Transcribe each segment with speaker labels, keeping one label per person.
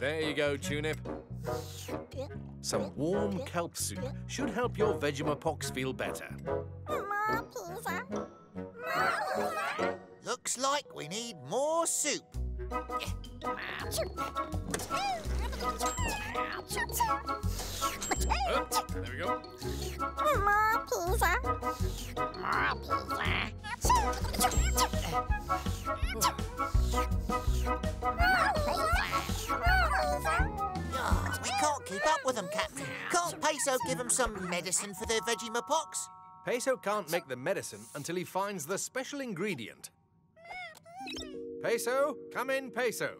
Speaker 1: There you go, Tunip. Some warm kelp soup should help your Vegemapox feel better.
Speaker 2: More pizza. More pizza.
Speaker 3: Looks like we need more soup.
Speaker 1: There we go.
Speaker 2: More pizza. More
Speaker 3: Ah, we can't keep up with them, Captain. Can't Peso give them some medicine for their Vegemapox?
Speaker 1: Peso can't make the medicine until he finds the special ingredient. Peso, come in, Peso.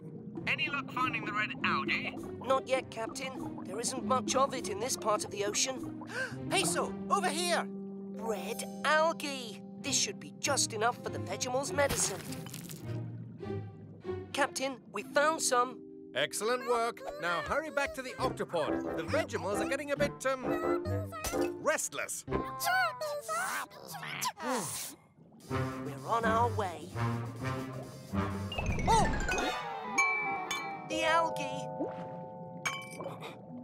Speaker 4: Any luck finding the red algae?
Speaker 5: Not yet, Captain. There isn't much of it in this part of the ocean.
Speaker 3: Peso, over here.
Speaker 5: Red algae. This should be just enough for the Vegimal's medicine. Captain, we found some.
Speaker 1: Excellent work. Now hurry back to the octopod. The Vegimals are getting a bit, um, restless.
Speaker 5: We're on our way. Oh! The algae.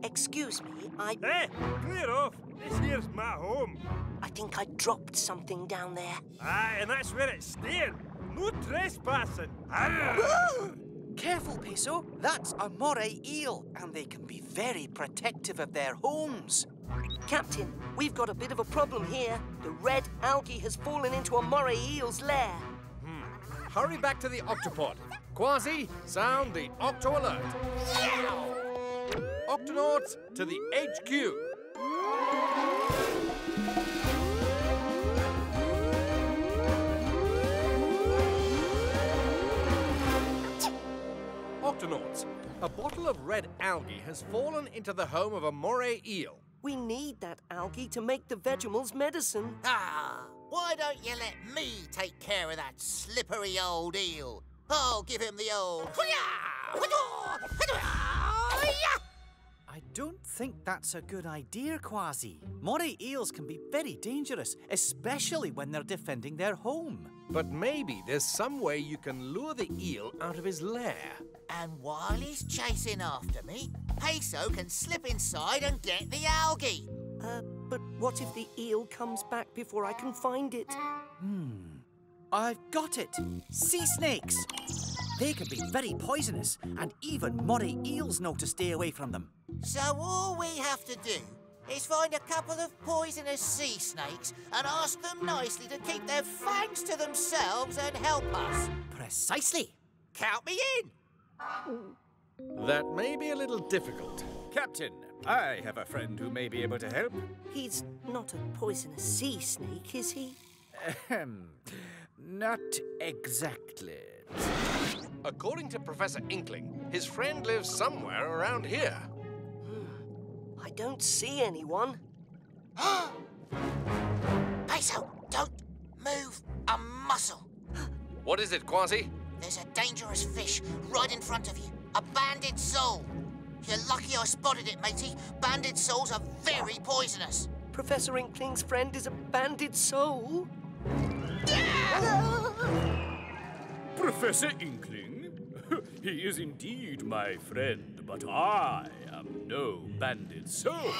Speaker 5: Excuse me, I...
Speaker 6: Hey, clear off. This here's my home.
Speaker 5: I think I dropped something down there.
Speaker 6: Aye, and that's where it's staying. No trespassing.
Speaker 7: Careful, Peso. That's a moray eel, and they can be very protective of their homes.
Speaker 5: Captain, we've got a bit of a problem here. The red algae has fallen into a moray eel's lair.
Speaker 1: Hurry back to the octopod. Kwazii, sound the octo alert. Octonauts to the HQ. Octonauts, a bottle of red algae has fallen into the home of a moray eel.
Speaker 5: We need that algae to make the Vegimal's medicine.
Speaker 3: Ah, why don't you let me take care of that slippery old eel? I'll give him the old.
Speaker 7: I don't think that's a good idea, Kwazii. Moray eels can be very dangerous, especially when they're defending their home.
Speaker 1: But maybe there's some way you can lure the eel out of his lair.
Speaker 3: And while he's chasing after me, Peso can slip inside and get the algae.
Speaker 5: Uh, but what if the eel comes back before I can find it? Hmm.
Speaker 7: I've got it! Sea snakes! They can be very poisonous, and even moray eels know to stay away from them.
Speaker 3: So all we have to do is find a couple of poisonous sea snakes and ask them nicely to keep their fangs to themselves and help us.
Speaker 7: Precisely!
Speaker 3: Count me in.
Speaker 1: That may be a little difficult.
Speaker 8: Captain, I have a friend who may be able to help.
Speaker 5: He's not a poisonous sea snake, is he?
Speaker 8: Ahem. Not exactly.
Speaker 1: According to Professor Inkling, his friend lives somewhere around here.
Speaker 5: I don't see anyone.
Speaker 3: Peso, don't move a muscle.
Speaker 1: What is it, Kwazii?
Speaker 3: There's a dangerous fish right in front of you. A banded sole. You're lucky I spotted it, matey. Banded soles are very poisonous.
Speaker 5: Professor Inkling's friend is a banded soul.
Speaker 8: Professor Inkling? He is indeed my friend, but I am no bandit soul.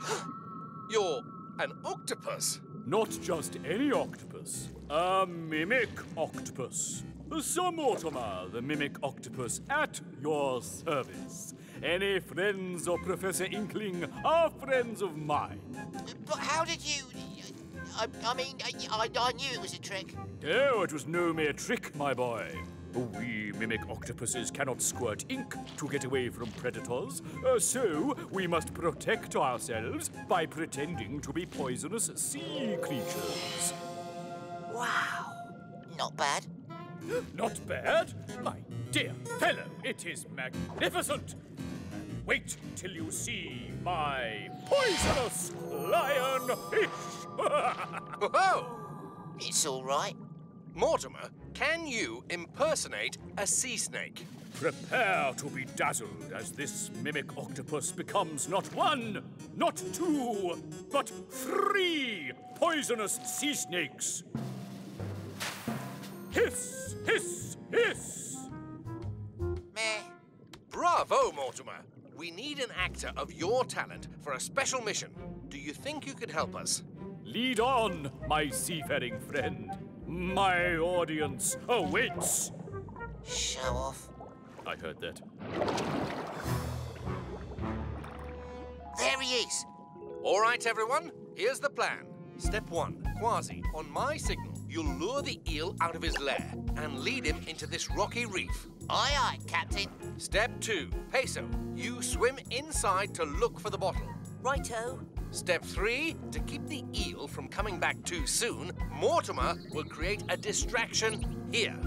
Speaker 1: You're an octopus.
Speaker 8: Not just any octopus, a mimic octopus. Sir Mortimer, the mimic octopus, at your service. Any friends of Professor Inkling are friends of mine.
Speaker 3: But how did you. I, I mean, I, I knew it was a trick.
Speaker 8: Oh, it was no mere trick, my boy. We mimic octopuses cannot squirt ink to get away from predators, uh, so we must protect ourselves by pretending to be poisonous sea creatures.
Speaker 5: Wow.
Speaker 3: Not bad.
Speaker 8: Not bad, my dear fellow. It is magnificent. Wait till you see my poisonous lionfish.
Speaker 1: Oh!
Speaker 3: It's all right.
Speaker 1: Mortimer, can you impersonate a sea snake?
Speaker 8: Prepare to be dazzled as this mimic octopus becomes not one, not two, but three poisonous sea snakes. Hiss, hiss, hiss.
Speaker 3: Meh.
Speaker 1: Bravo, Mortimer. We need an actor of your talent for a special mission. Do you think you could help us?
Speaker 8: Lead on, my seafaring friend. My audience awaits.
Speaker 3: Show off.
Speaker 8: I heard that.
Speaker 3: There he is.
Speaker 1: All right, everyone, here's the plan. Step one, Kwazii, on my signal, you'll lure the eel out of his lair and lead him into this rocky reef.
Speaker 3: Aye, aye, Captain.
Speaker 1: Step two, Peso, you swim inside to look for the bottle.
Speaker 5: Righto.
Speaker 1: Step three, to keep the eel from coming back too soon, Mortimer will create a distraction here.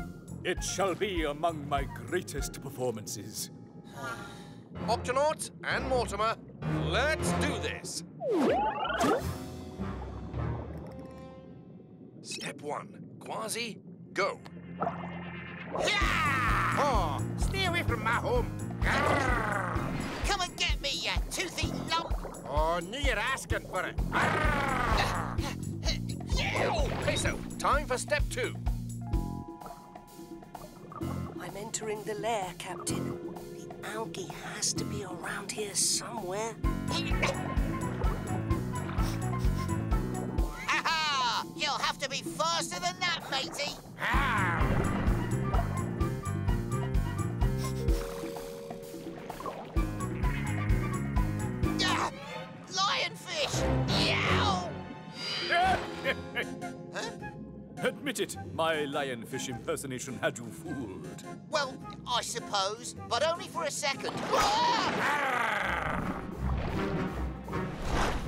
Speaker 8: It shall be among my greatest performances.
Speaker 1: Octonauts and Mortimer, let's do this. Step one, Kwazii, go.
Speaker 9: Oh, stay away from my home.
Speaker 3: Come and get me, you toothy lump.
Speaker 9: Oh, knew you're asking for it.
Speaker 1: Peso, time for step two.
Speaker 5: I'm entering the lair, Captain. The algae has to be around here somewhere.
Speaker 3: Aha! You'll have to be faster than that, matey. Ah,
Speaker 8: Admit it, my lionfish impersonation had you fooled.
Speaker 3: Well, I suppose, but only for a second. Ah!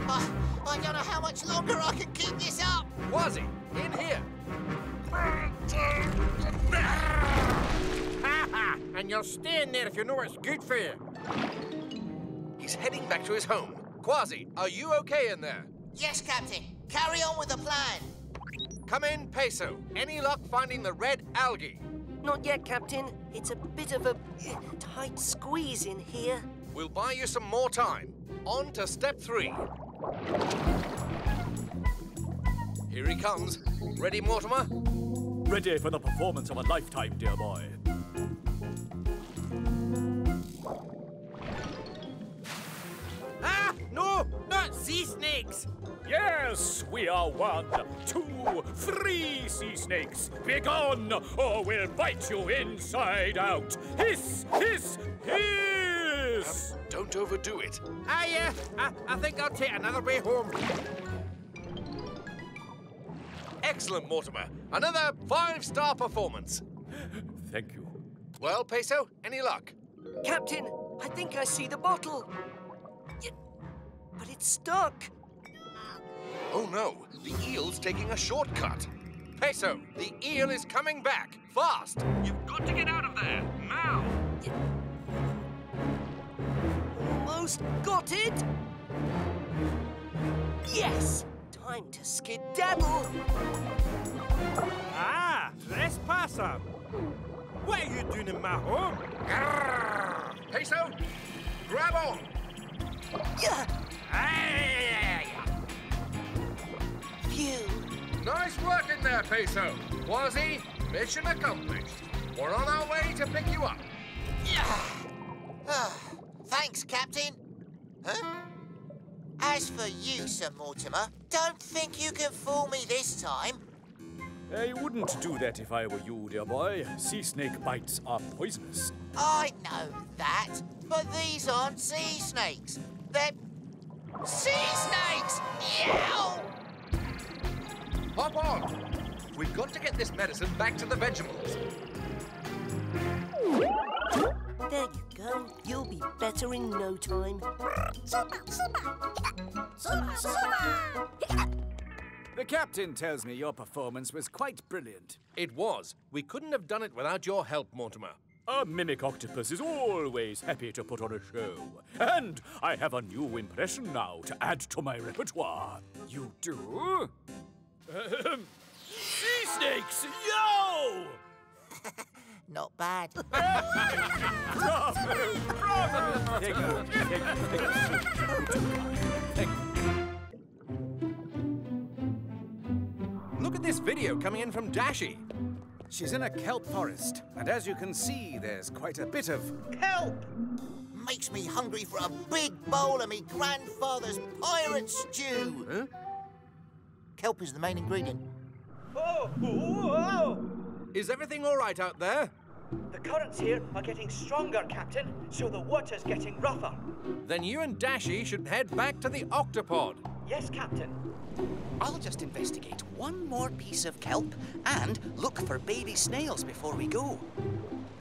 Speaker 3: I, I don't know how much longer I can keep this up.
Speaker 1: Kwazii, in here.
Speaker 9: Ha ha! And you'll stay in there if you know what's good for you.
Speaker 1: He's heading back to his home. Kwazii, are you okay in there?
Speaker 3: Yes, Captain. Carry on with the plan.
Speaker 1: Come in, Peso. Any luck finding the red algae?
Speaker 5: Not yet, Captain. It's a bit of a eh, tight squeeze in here.
Speaker 1: We'll buy you some more time. On to step three. Here he comes. Ready, Mortimer?
Speaker 8: Ready for the performance of a lifetime, dear boy.
Speaker 9: Ah, no, not sea snakes.
Speaker 8: Yes, we are one, two, three sea snakes. Begone, or we'll bite you inside out. Hiss, hiss, hiss!
Speaker 1: Don't overdo it.
Speaker 9: I, uh, I, I think I'll take another way home.
Speaker 1: Excellent, Mortimer. Another five-star performance.
Speaker 8: Thank you.
Speaker 1: Well, Peso, any luck?
Speaker 5: Captain, I think I see the bottle. Y- But it's stuck.
Speaker 1: Oh no, the eel's taking a shortcut. Peso, the eel is coming back. Fast!
Speaker 10: You've got to get out of there, now!
Speaker 5: Almost got it. Yes. Time to skedaddle.
Speaker 9: Ah, trespasser. What are you doing in my home?
Speaker 1: Peso, grab on.
Speaker 5: Yeah.
Speaker 9: Aye.
Speaker 5: Phew.
Speaker 1: There, Peso. Kwazii, mission accomplished. We're on our way to pick you up.
Speaker 3: Ah, Thanks, Captain. Huh? As for you, Sir Mortimer, don't think you can fool me this time.
Speaker 8: I wouldn't do that if I were you, dear boy. Sea snake bites are poisonous.
Speaker 3: I know that, but these aren't sea snakes. They're sea snakes! Yow!
Speaker 1: Hop on. We've got to get this medicine back to the Vegimals.
Speaker 5: There you go. You'll be better in no time.
Speaker 11: Super, super. Super, super.
Speaker 7: The captain tells me your performance was quite brilliant.
Speaker 1: It was. We couldn't have done it without your help, Mortimer.
Speaker 8: A mimic octopus is always happy to put on a show. And I have a new impression now to add to my repertoire.
Speaker 7: You do?
Speaker 8: Ahem. sea snakes, yo!
Speaker 3: Not bad.
Speaker 1: Look at this video coming in from Dashi.
Speaker 12: She's in a kelp forest, and as you can see, there's quite a bit of
Speaker 3: kelp. Makes me hungry for a big bowl of me grandfather's pirate stew.
Speaker 1: Huh?
Speaker 3: Kelp is the main ingredient.
Speaker 6: Oh, whoa!
Speaker 1: Is everything all right out there?
Speaker 13: The currents here are getting stronger, Captain, so the water's getting rougher.
Speaker 1: Then you and Dashi should head back to the octopod.
Speaker 13: Yes, Captain.
Speaker 7: I'll just investigate one more piece of kelp and look for baby snails before we go.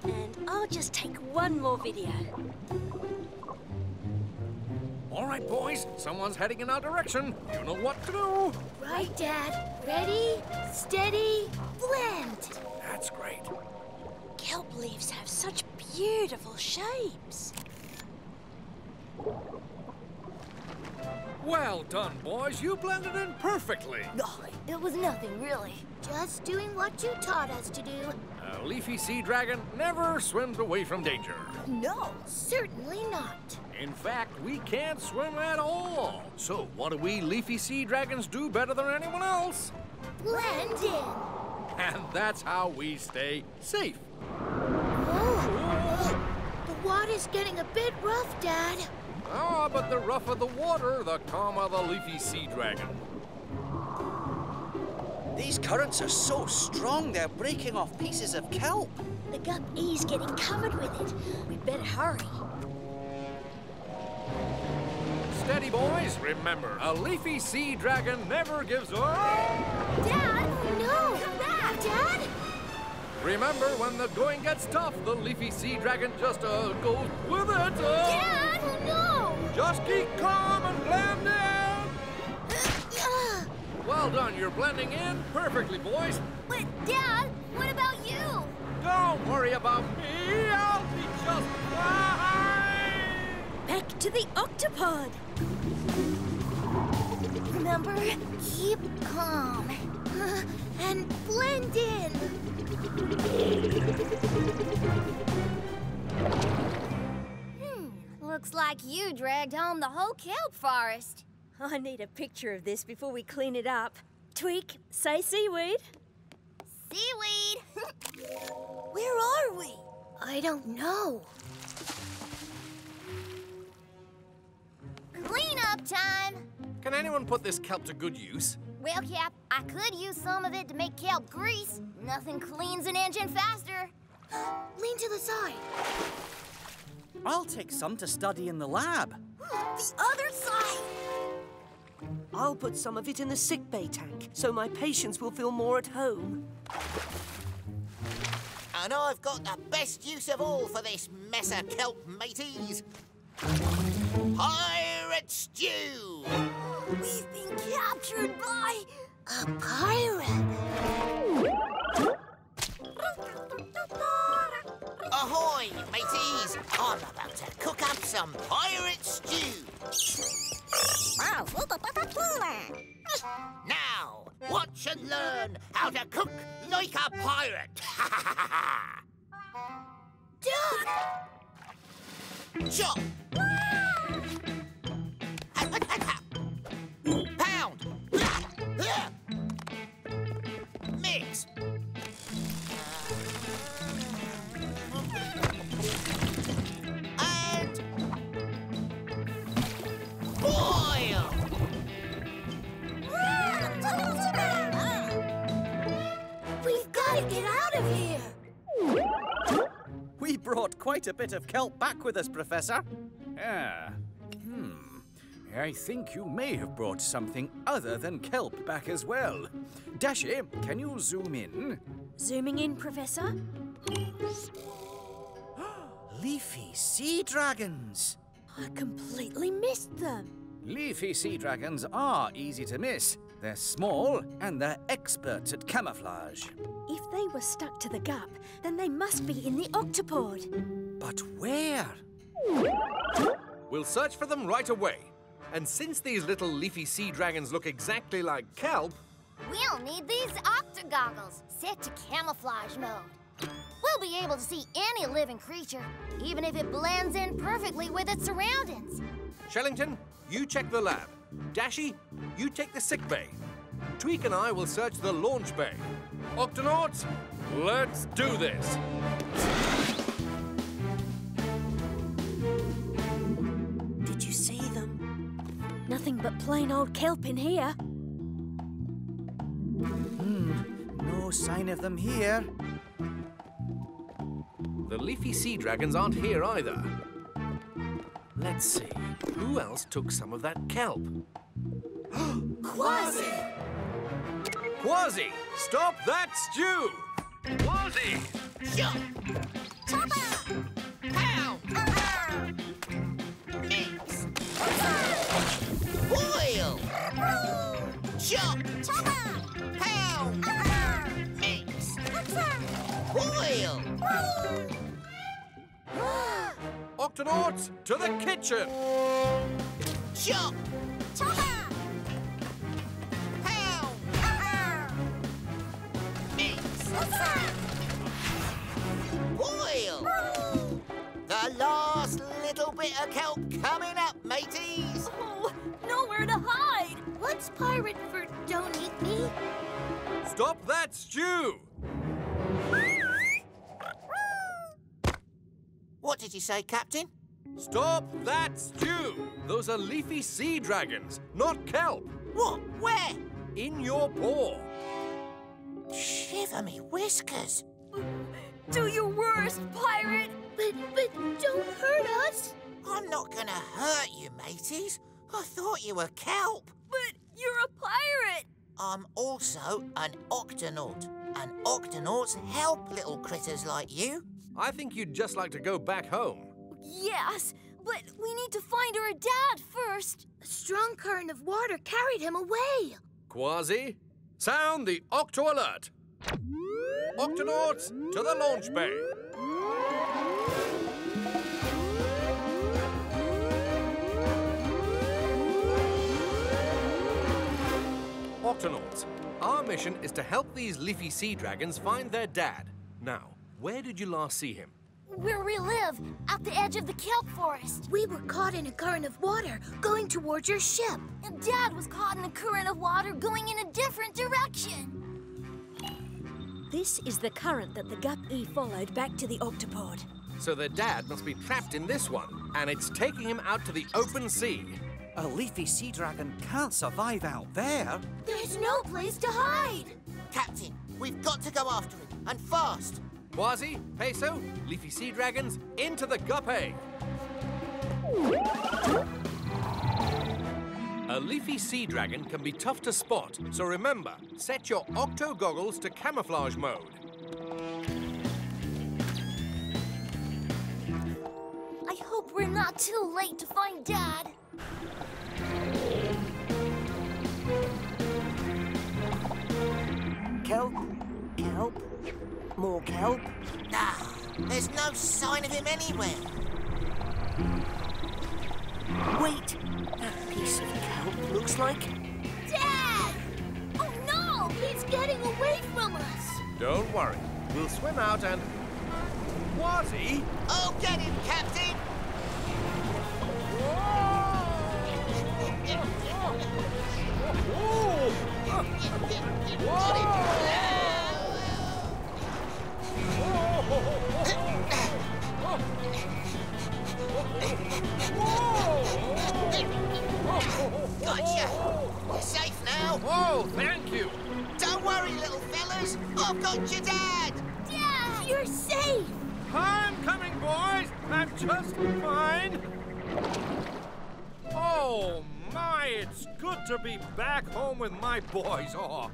Speaker 14: And I'll just take one more video.
Speaker 1: All right, boys. Someone's heading in our direction. You know what to do.
Speaker 14: Right, Dad. Ready, steady, blend.
Speaker 1: That's great.
Speaker 14: Kelp leaves have such beautiful shapes.
Speaker 1: Well done, boys. You blended in perfectly.
Speaker 14: Oh, it was nothing, really. Just doing what you taught us to do.
Speaker 1: A leafy sea dragon never swims away from danger.
Speaker 14: No, certainly not.
Speaker 1: In fact, we can't swim at all. So, what do we leafy sea dragons do better than anyone else?
Speaker 14: Blend in.
Speaker 1: And that's how we stay safe.
Speaker 14: Oh, the water's getting a bit rough, Dad.
Speaker 1: Ah, but the rougher the water, the calmer the leafy sea dragon.
Speaker 7: These currents are so strong, they're breaking off pieces of kelp.
Speaker 14: The gut E's getting covered with it. We'd better hurry.
Speaker 1: Steady, boys. Remember, a leafy sea dragon never gives up.
Speaker 14: Dad, no! Come back, Dad!
Speaker 1: Remember, when the going gets tough, the leafy sea dragon just uh, goes with it. Uh.
Speaker 14: Dad, no!
Speaker 1: Just keep calm and blend in. Well done. You're blending in perfectly, boys.
Speaker 14: but, Dad, what about you?
Speaker 1: Don't worry about me. I'll be just fine.
Speaker 14: Back to the octopod. Remember, keep calm uh, and blend in. Hmm, looks like you dragged home the whole kelp forest.
Speaker 15: I need a picture of this before we clean it up. Tweak, say seaweed.
Speaker 14: Seaweed. Where are we? I don't know. Cleanup time.
Speaker 1: Can anyone put this kelp to good use?
Speaker 14: Well, Cap, I could use some of it to make kelp grease. Nothing cleans an engine faster. Lean to the side.
Speaker 7: I'll take some to study in the lab.
Speaker 14: Hmm, the other side.
Speaker 5: I'll put some of it in the sick bay tank so my patients will feel more at home.
Speaker 3: And I've got the best use of all for this mess of kelp, mateys. Pirate stew!
Speaker 14: We've been captured by a pirate.
Speaker 3: Ahoy, mateys! I'm about to cook up some pirate stew. Now, watch and learn how to cook like a pirate.
Speaker 14: Duck!
Speaker 3: Chop!
Speaker 7: Quite a bit of kelp back with us, Professor. Ah, hmm. I think you may have brought something other than kelp back as well. Dashi, can you zoom in?
Speaker 15: Zooming in, Professor.
Speaker 7: Leafy sea dragons.
Speaker 15: I completely missed them.
Speaker 7: Leafy sea dragons are easy to miss. They're small and they're experts at camouflage.
Speaker 15: If they were stuck to the gap, then they must be in the octopod.
Speaker 7: But where?
Speaker 1: We'll search for them right away. And since these little leafy sea dragons look exactly like kelp,
Speaker 14: We'll need these octogoggles set to camouflage mode. We'll be able to see any living creature, even if it blends in perfectly with its surroundings.
Speaker 1: Shellington, you check the lab. Dashi, you take the sick bay. Tweak and I will search the launch bay. Octonauts, let's do this.
Speaker 5: Did you see them?
Speaker 15: Nothing but plain old kelp in here.
Speaker 7: Hmm, no sign of them here.
Speaker 1: The leafy sea dragons aren't here either. Let's see. Who else took some of that kelp?
Speaker 14: Kwazii!
Speaker 1: Kwazii, stop that stew!
Speaker 3: Kwazii!
Speaker 1: Octonauts, to the kitchen!
Speaker 3: Chop!
Speaker 14: Chopper!
Speaker 3: Pow! Mix! Boil! The last little bit of kelp coming up, mateys!
Speaker 15: Oh, nowhere to hide.
Speaker 14: What's pirate for don't eat me?
Speaker 1: Stop that stew!
Speaker 3: What did you say, Captain?
Speaker 1: Stop that stew! Those are leafy sea dragons, not kelp.
Speaker 3: What? Where?
Speaker 1: In your paw.
Speaker 3: Shiver me whiskers!
Speaker 15: Do your worst, pirate.
Speaker 14: But, but don't hurt us.
Speaker 3: I'm not gonna hurt you, mateys. I thought you were kelp.
Speaker 15: But you're a pirate.
Speaker 3: I'm also an octonaut, and octonauts help little critters like you.
Speaker 1: I think you'd just like to go back home.
Speaker 15: Yes, but we need to find our dad first.
Speaker 14: A strong current of water carried him away.
Speaker 1: Kwazii, sound the octo alert. Octonauts, to the launch bay. Octonauts, our mission is to help these leafy sea dragons find their dad. Now, where did you last see him?
Speaker 14: Where we live, at the edge of the kelp forest. We were caught in a current of water going towards your ship.
Speaker 15: And Dad was caught in a current of water going in a different direction. This is the current that the Gup-E followed back to the octopod.
Speaker 1: So their dad must be trapped in this one, and it's taking him out to the open sea.
Speaker 7: A leafy sea dragon can't survive out there.
Speaker 14: There's no place to hide.
Speaker 3: Captain, we've got to go after him, and fast.
Speaker 1: Kwazii, Peso, leafy sea dragons, into the Gup-E. A leafy sea dragon can be tough to spot, so remember, set your octo goggles to camouflage mode.
Speaker 14: I hope we're not too late to find Dad.
Speaker 5: Kelp, kelp, more kelp.
Speaker 3: Nah, there's no sign of him anywhere.
Speaker 5: Wait, that piece of kelp looks like.
Speaker 14: Dad! Oh no! He's getting away from us.
Speaker 1: Don't worry, we'll swim out and... Kwazii?
Speaker 3: Oh, get him, Captain! Gotcha! You're safe now.
Speaker 1: Oh, thank you.
Speaker 3: Don't worry, little fellas. I've got your dad.
Speaker 14: Dad! You're safe!
Speaker 6: I'm coming, boys. I'm just fine. Oh, my, it's good to be back home with my boys. Oh,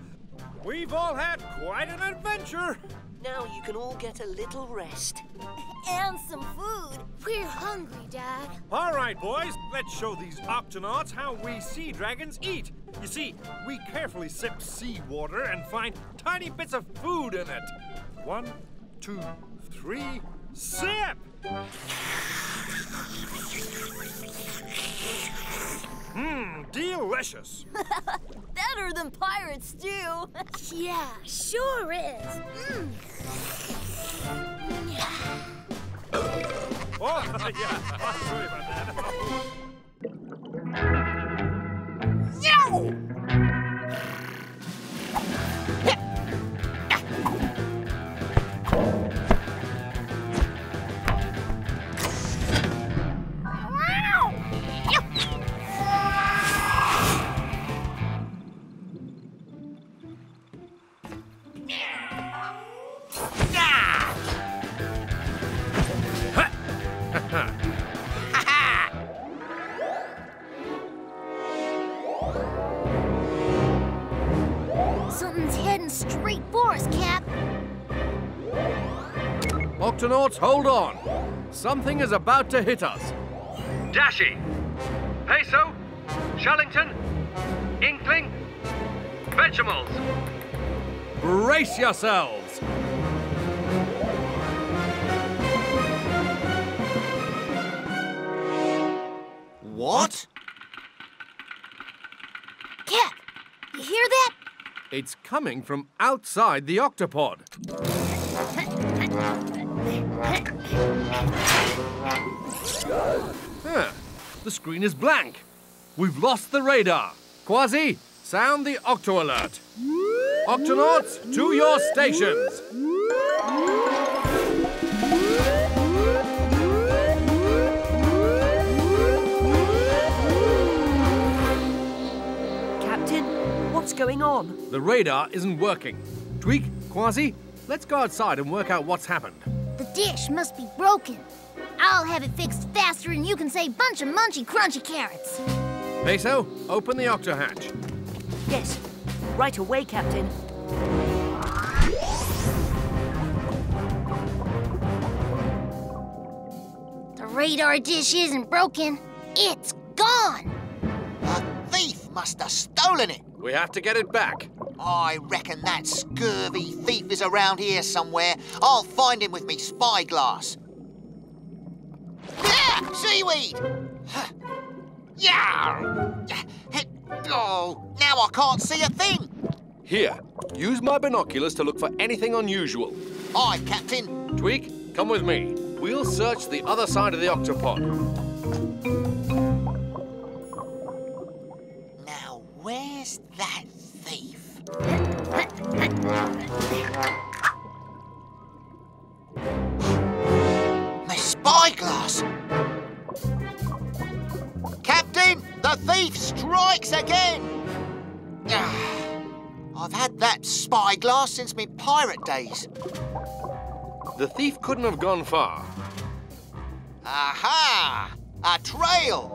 Speaker 6: we've all had quite an adventure.
Speaker 5: Now you can all get a little rest.
Speaker 15: And some food.
Speaker 14: We're hungry, Dad.
Speaker 6: All right, boys, let's show these octonauts how we sea dragons eat. You see, we carefully sip seawater and find tiny bits of food in it. One, two, three, sip! Mmm, delicious.
Speaker 15: Better than pirate stew.
Speaker 14: Yeah, sure is. Mm.
Speaker 6: Oh, yeah, I'm sorry about that.
Speaker 14: heading
Speaker 1: Octonauts, hold on. Something is about to hit us.
Speaker 6: Dashi! Peso! Shellington! Inkling! Vegimals!
Speaker 1: Brace yourselves!
Speaker 3: What?
Speaker 14: Cap, you hear that?
Speaker 1: It's coming from outside the octopod. Huh. The screen is blank. We've lost the radar. Kwazii, sound the octo alert. Octonauts, to your stations.
Speaker 5: Captain, what's going on?
Speaker 1: The radar isn't working. Tweak, Kwazii, let's go outside and work out what's happened.
Speaker 14: The dish must be broken. I'll have it fixed faster than you can say bunch of munchy crunchy carrots.
Speaker 1: Peso, open the octo hatch.
Speaker 5: Yes, right away, Captain.
Speaker 14: The radar dish isn't broken. It's gone.
Speaker 3: A thief must have stolen it.
Speaker 1: We have to get it back.
Speaker 3: I reckon that scurvy thief is around here somewhere. I'll find him with me spyglass. Yeah! Seaweed! Yeah! Oh, now I can't see a thing.
Speaker 1: Here, use my binoculars to look for anything unusual.
Speaker 3: Aye, Captain.
Speaker 1: Tweak, come with me. We'll search the other side of the octopod.
Speaker 3: Now, where's that? My spyglass! Captain, the thief strikes again! Ah, I've had that spyglass since my pirate days.
Speaker 1: The thief couldn't have gone far.
Speaker 3: Aha! A trail!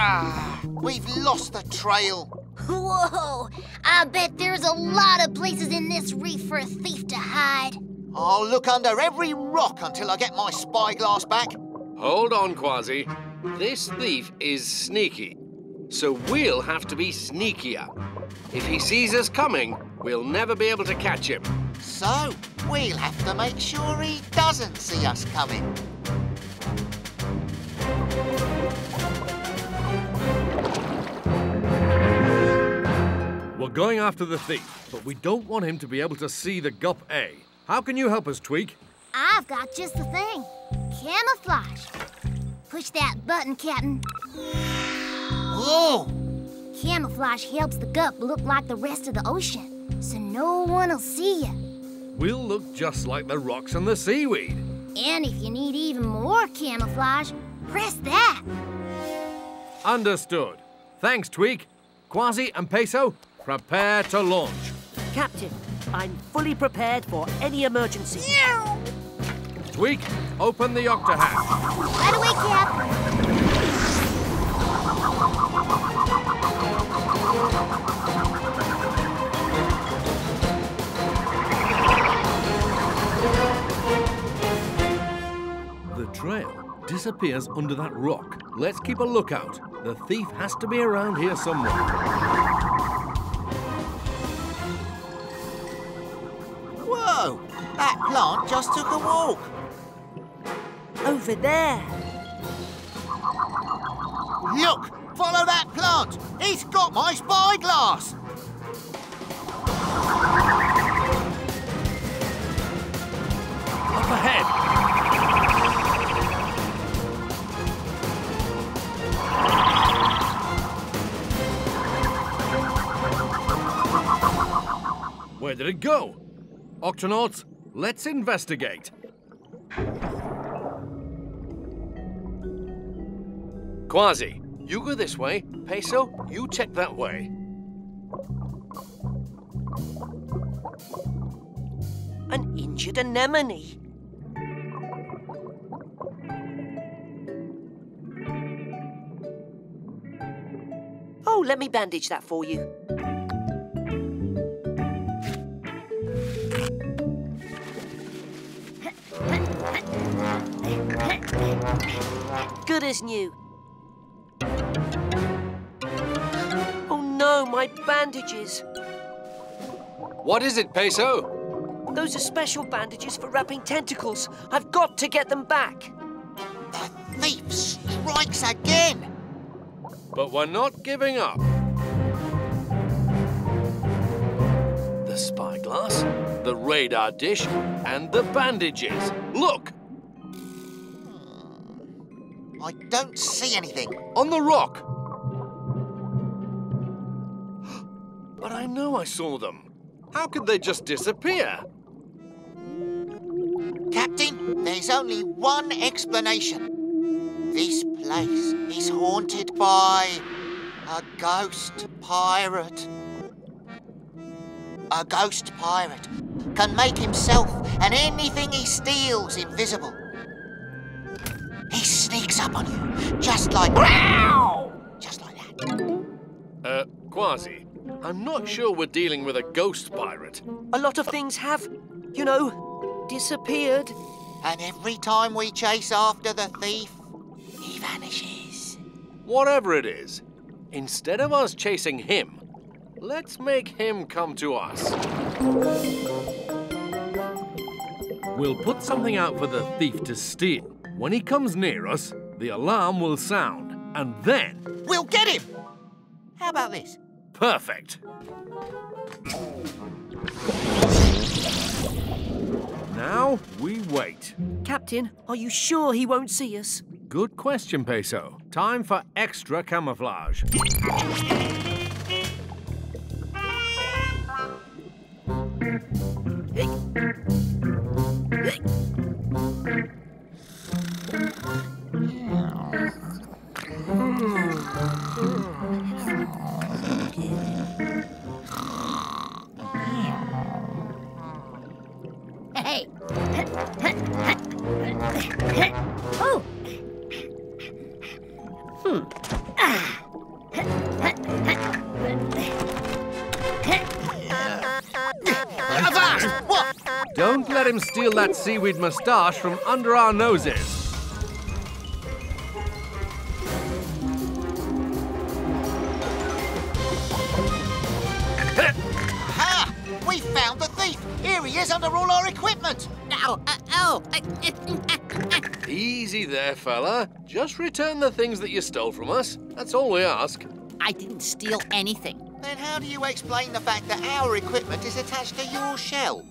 Speaker 3: Ah, we've lost the trail.
Speaker 14: Whoa! I bet there's a lot of places in this reef for a thief to hide.
Speaker 3: I'll look under every rock until I get my spyglass back.
Speaker 1: Hold on, Kwazii. This thief is sneaky. So we'll have to be sneakier. If he sees us coming, we'll never be able to catch him.
Speaker 3: So, we'll have to make sure he doesn't see us coming.
Speaker 1: We're going after the thief, but we don't want him to be able to see the Gup A. How can you help us, Tweak?
Speaker 14: I've got just the thing. Camouflage. Push that button, Captain.
Speaker 3: Whoa!
Speaker 14: Camouflage helps the gup look like the rest of the ocean, so no one will see you.
Speaker 1: We'll look just like the rocks and the seaweed.
Speaker 14: And if you need even more camouflage, press that.
Speaker 1: Understood. Thanks, Tweak. Kwazii and Peso, prepare to launch.
Speaker 5: Captain, I'm fully prepared for any emergency.
Speaker 1: Tweak, open the octo hatch.
Speaker 14: Right away, Cap.
Speaker 1: The trail disappears under that rock. Let's keep a lookout. The thief has to be around here somewhere.
Speaker 3: That plant just took a walk.
Speaker 5: Over there.
Speaker 3: Look! Follow that plant! It's got my spyglass!
Speaker 1: Up ahead. Where did it go? Octonauts, let's investigate. Kwazii, you go this way. Peso, you check that way.
Speaker 5: An injured anemone. Oh, let me bandage that for you. Good as new. Oh no, my bandages.
Speaker 1: What is it, Peso?
Speaker 5: Those are special bandages for wrapping tentacles. I've got to get them back.
Speaker 3: The thief strikes again.
Speaker 1: But we're not giving up. The spyglass, the radar dish, and the bandages. Look!
Speaker 3: I don't see anything.
Speaker 1: On the rock! But I know I saw them. How could they just disappear?
Speaker 3: Captain, there's only one explanation. This place is haunted by a ghost pirate. A ghost pirate can make himself and anything he steals invisible. He sneaks up on you, just like... Just like that.
Speaker 1: Uh, Kwazii, I'm not sure we're dealing with a ghost pirate.
Speaker 5: A lot of things have, you know, disappeared.
Speaker 3: And every time we chase after the thief, he vanishes.
Speaker 1: Whatever it is, instead of us chasing him, let's make him come to us. We'll put something out for the thief to steal. When he comes near us, the alarm will sound, and then...
Speaker 3: We'll get him! How about this?
Speaker 1: Perfect. Now we wait.
Speaker 5: Captain, are you sure he won't see us?
Speaker 1: Good question, Peso. Time for extra camouflage.
Speaker 14: Oh. Hmm.
Speaker 3: Avast! What?
Speaker 1: Don't let him steal that seaweed moustache from under our noses.
Speaker 3: Ha! We found the thief! Here he is under all our equipment!
Speaker 16: Ow! Uh, ow!
Speaker 1: Easy there, fella. Just return the things that you stole from us. That's all we ask.
Speaker 16: I didn't steal anything.
Speaker 3: Then how do you explain the fact that our equipment is attached to your shell?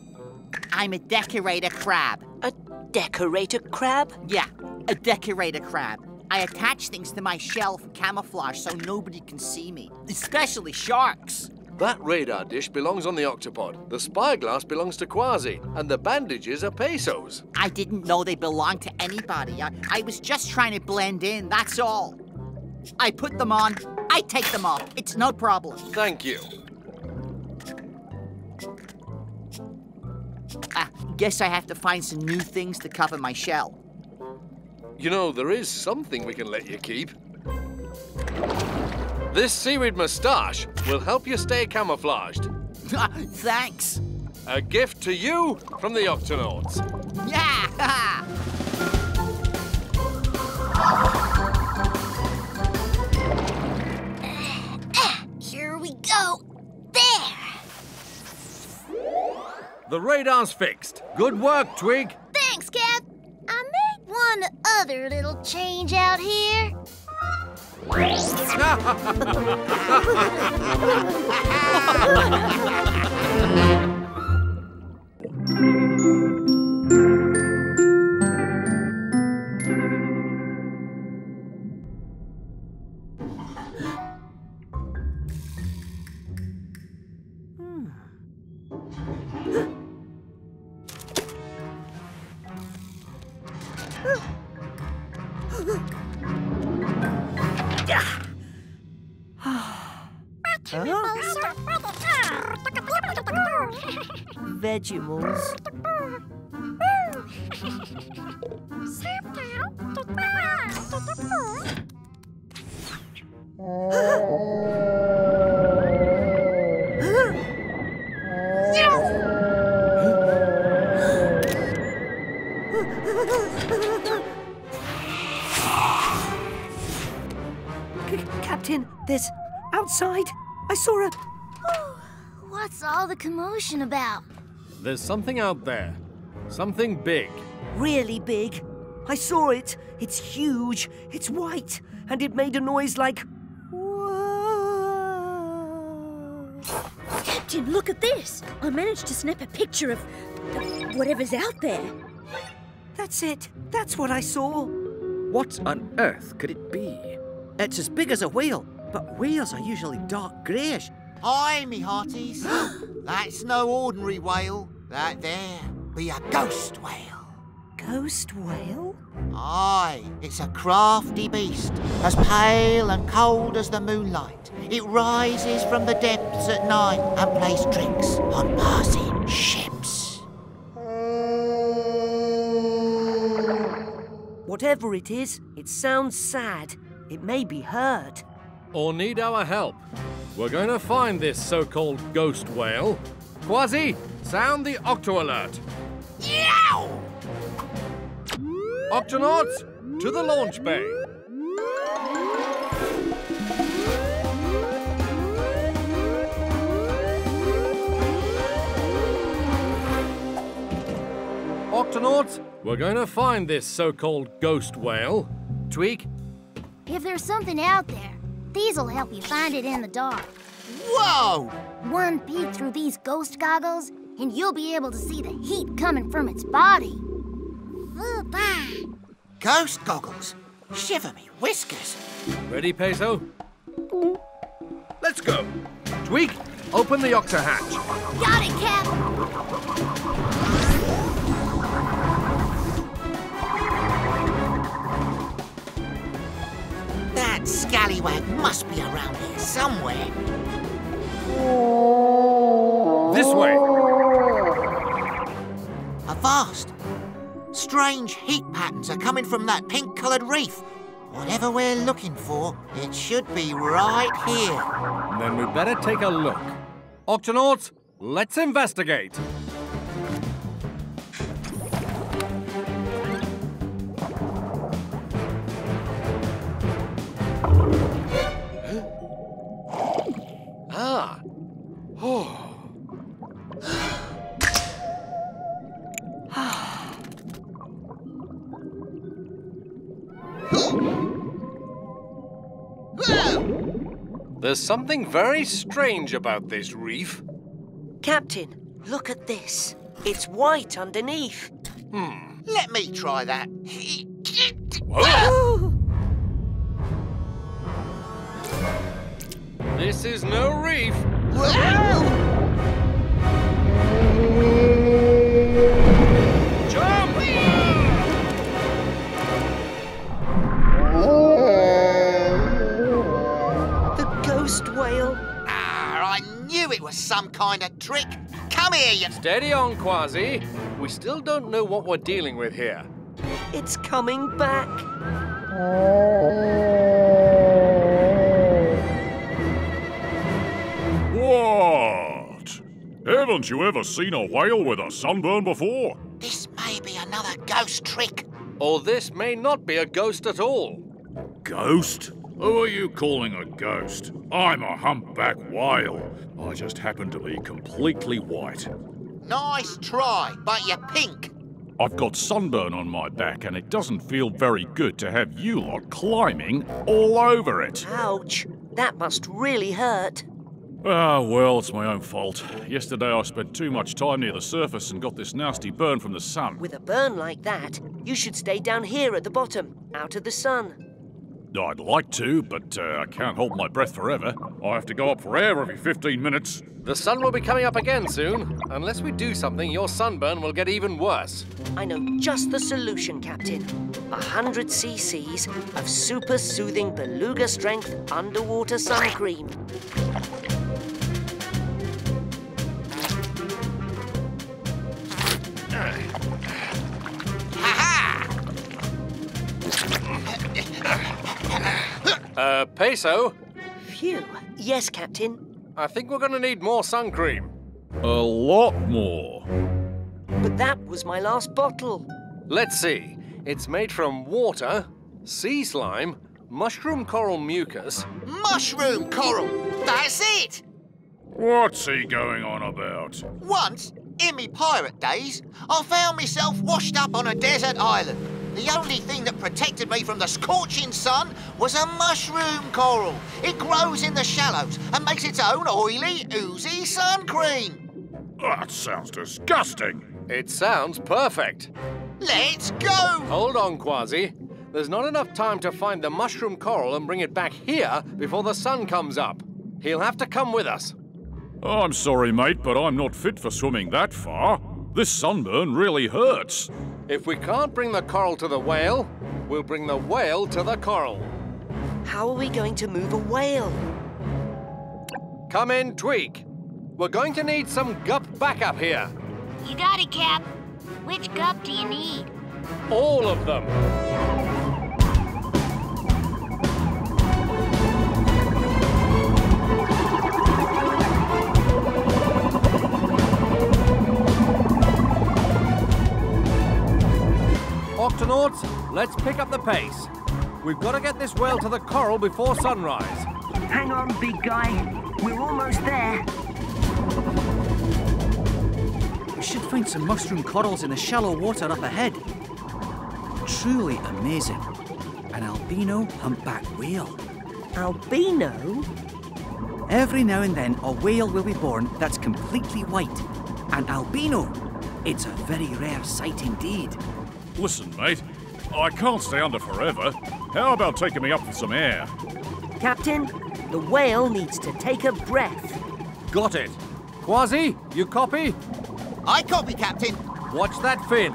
Speaker 16: I'm a decorator crab.
Speaker 5: A decorator crab?
Speaker 16: Yeah, a decorator crab. I attach things to my shell for camouflage so nobody can see me, especially sharks.
Speaker 1: That radar dish belongs on the octopod. The spyglass belongs to Kwazii, and the bandages are Pesos.
Speaker 16: I didn't know they belonged to anybody. I, I was just trying to blend in, that's all. I put them on, I take them off. It's no problem.
Speaker 1: Thank you.
Speaker 16: Ah, guess I have to find some new things to cover my shell.
Speaker 1: You know, there is something we can let you keep. This seaweed moustache will help you stay camouflaged.
Speaker 16: Thanks.
Speaker 1: A gift to you from the Octonauts.
Speaker 16: Yeah!
Speaker 14: Here we go. There.
Speaker 1: The radar's fixed. Good work, Tweak.
Speaker 14: Thanks, Cap. I made one other little change out here.
Speaker 5: Vegimals. Captain, there's... outside. I saw a...
Speaker 14: What's all the commotion about?
Speaker 1: There's something out there. Something big.
Speaker 5: Really big. I saw it. It's huge. It's white. And it made a noise like...
Speaker 15: Captain, look at this. I managed to snap a picture of whatever's out there.
Speaker 5: That's it. That's what I saw.
Speaker 7: What on earth could it be? It's as big as a whale, but whales are usually dark greyish.
Speaker 3: Aye, me hearties. That's no ordinary whale. That there be a ghost whale.
Speaker 5: Ghost whale?
Speaker 3: Aye, it's a crafty beast, as pale and cold as the moonlight. It rises from the depths at night and plays tricks on passing ships.
Speaker 5: Whatever it is, it sounds sad. It may be hurt.
Speaker 1: Or need our help. We're going to find this so-called ghost whale. Kwazii, sound the octo alert.
Speaker 3: Yow!
Speaker 1: Octonauts, to the launch bay. Octonauts, we're going to find this so-called ghost whale. Tweak,
Speaker 14: If there's something out there, these'll help you find it in the dark.
Speaker 3: Whoa!
Speaker 14: One peek through these ghost goggles, and you'll be able to see the heat coming from its body.
Speaker 3: Ghost goggles? Shiver me whiskers.
Speaker 1: ready, Peso? Let's go. Tweak, open the octa hatch.
Speaker 14: Got it, Cap!
Speaker 3: That scallywag must be around here somewhere.
Speaker 1: This way.
Speaker 3: Strange heat patterns are coming from that pink-coloured reef. Whatever we're looking for, it should be right here.
Speaker 1: Then we'd better take a look. Octonauts, let's investigate. There's something very strange about this reef.
Speaker 5: Captain, look at this. It's white underneath.
Speaker 1: Hmm.
Speaker 3: Let me try that.
Speaker 1: This is no reef. Jump!
Speaker 3: Was some kind of trick. Come here, you...
Speaker 1: Steady on, Kwazii. We still don't know what we're dealing with here.
Speaker 5: It's coming back.
Speaker 8: What? Haven't you ever seen a whale with a sunburn before?
Speaker 3: This may be another ghost trick.
Speaker 1: Or this may not be a ghost at all.
Speaker 8: Ghost? Who are you calling a ghost? I'm a humpback whale. I just happen to be completely white.
Speaker 3: Nice try, but you're pink.
Speaker 8: I've got sunburn on my back, and it doesn't feel very good to have you lot climbing all over it.
Speaker 5: Ouch. That must really hurt.
Speaker 8: Ah, well, it's my own fault. Yesterday I spent too much time near the surface and got this nasty burn from the sun.
Speaker 5: With a burn like that, you should stay down here at the bottom, out of the sun.
Speaker 8: I'd like to, but uh, I can't hold my breath forever. I have to go up for air every 15 minutes.
Speaker 1: The sun will be coming up again soon. Unless we do something, your sunburn will get even worse.
Speaker 5: I know just the solution, Captain. A hundred cc's of super soothing beluga strength underwater sun cream.
Speaker 1: Uh, Peso,
Speaker 5: Phew. Yes, Captain.
Speaker 1: I think we're going to need more sun cream.
Speaker 8: A lot more.
Speaker 5: But that was my last bottle.
Speaker 1: Let's see. It's made from water, sea slime, mushroom coral mucus.
Speaker 3: Mushroom coral! That's it!
Speaker 8: What's he going on about?
Speaker 3: Once, in me pirate days, I found myself washed up on a desert island. The only thing that protected me from the scorching sun was a mushroom coral. It grows in the shallows and makes its own oily, oozy sun cream.
Speaker 8: Oh, that sounds disgusting.
Speaker 1: It sounds perfect.
Speaker 3: Let's go!
Speaker 1: Hold on, Kwazii. There's not enough time to find the mushroom coral and bring it back here before the sun comes up. He'll have to come with us.
Speaker 8: I'm sorry, mate, but I'm not fit for swimming that far. This sunburn really hurts.
Speaker 1: If we can't bring the coral to the whale, we'll bring the whale to the coral.
Speaker 5: How are we going to move a whale?
Speaker 1: Come in, Tweak. We're going to need some gup backup here.
Speaker 14: You got it, Cap. Which gup do you need?
Speaker 1: All of them. Octonauts, let's pick up the pace. We've got to get this whale to the coral before sunrise.
Speaker 5: Hang on, big guy. We're almost there.
Speaker 7: We should find some mushroom corals in the shallow water up ahead. Truly amazing. An albino humpback whale.
Speaker 5: Albino?
Speaker 7: Every now and then, a whale will be born that's completely white. An albino. It's a very rare sight indeed.
Speaker 8: Listen, mate, I can't stay under forever. How about taking me up for some air?
Speaker 5: Captain, the whale needs to take a breath.
Speaker 1: Got it. Kwazii, you copy?
Speaker 3: I copy, Captain.
Speaker 1: Watch that fin.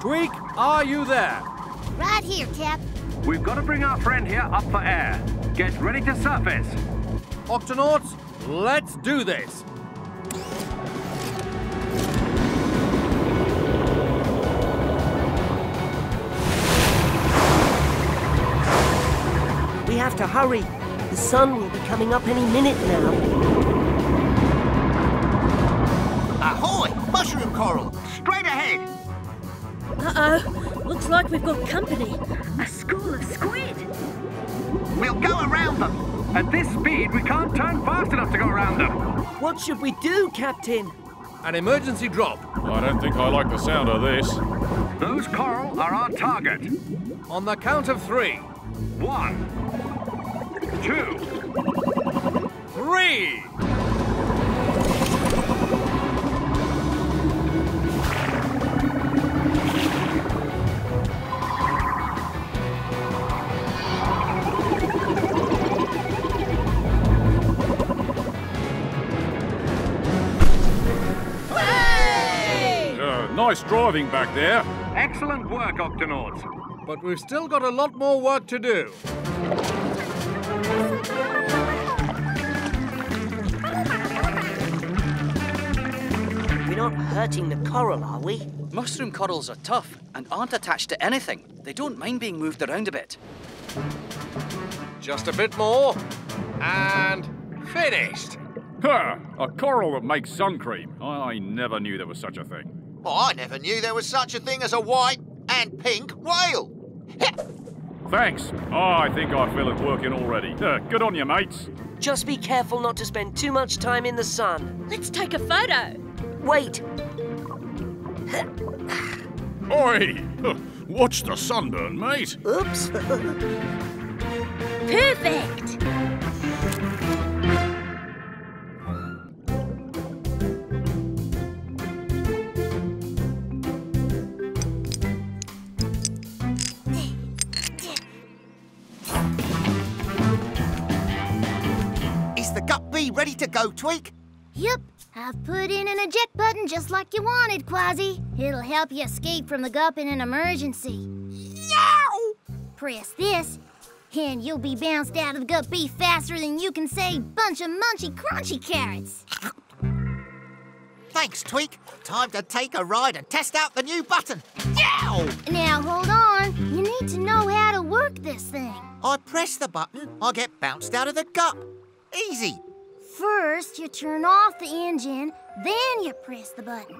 Speaker 1: Tweak, are you there?
Speaker 14: Right here, Cap.
Speaker 4: We've got to bring our friend here up for air. Get ready to surface.
Speaker 1: Octonauts, let's do this.
Speaker 5: Have to hurry. The sun will be coming up any minute now.
Speaker 3: Ahoy! Mushroom coral! Straight ahead!
Speaker 15: Uh-oh. Looks like we've got company.
Speaker 14: A school of squid.
Speaker 3: We'll go around them.
Speaker 4: At this speed, we can't turn fast enough to go around them.
Speaker 5: What should we do, Captain?
Speaker 1: An emergency drop.
Speaker 8: I don't think I like the sound of this.
Speaker 4: Those coral are our target.
Speaker 1: On the count of three.
Speaker 4: One, two,
Speaker 1: Three!
Speaker 8: Uh, nice driving back there.
Speaker 4: excellent work, Octonauts.
Speaker 1: But we've still got a lot more work to do.
Speaker 5: We're not hurting the coral, are we?
Speaker 7: Mushroom corals are tough and aren't attached to anything. They don't mind being moved around a bit.
Speaker 1: Just a bit more. And finished.
Speaker 8: Ha! A coral that makes sun cream. I never knew there was such a thing.
Speaker 3: Well, I never knew there was such a thing as a white and pink whale.
Speaker 8: Thanks. Oh, I think I feel it working already. Uh, good on you, mates.
Speaker 5: Just be careful not to spend too much time in the sun.
Speaker 15: Let's take a photo.
Speaker 5: Wait,
Speaker 8: Oi! Watch the sunburn, mate.
Speaker 5: oops.
Speaker 15: Perfect.
Speaker 3: Go, Tweak?
Speaker 14: Yep, I've put in an eject button just like you wanted, Kwazii. It'll help you escape from the gup in an emergency. Yow! Press this, and you'll be bounced out of the Gup B faster than you can say bunch of munchy crunchy carrots.
Speaker 3: Thanks, Tweak. Time to take a ride and test out the new button. Yow!
Speaker 14: Now hold on, you need to know how to work this thing.
Speaker 3: I press the button, I get bounced out of the gup. Easy.
Speaker 14: First, you turn off the engine, then you press the button.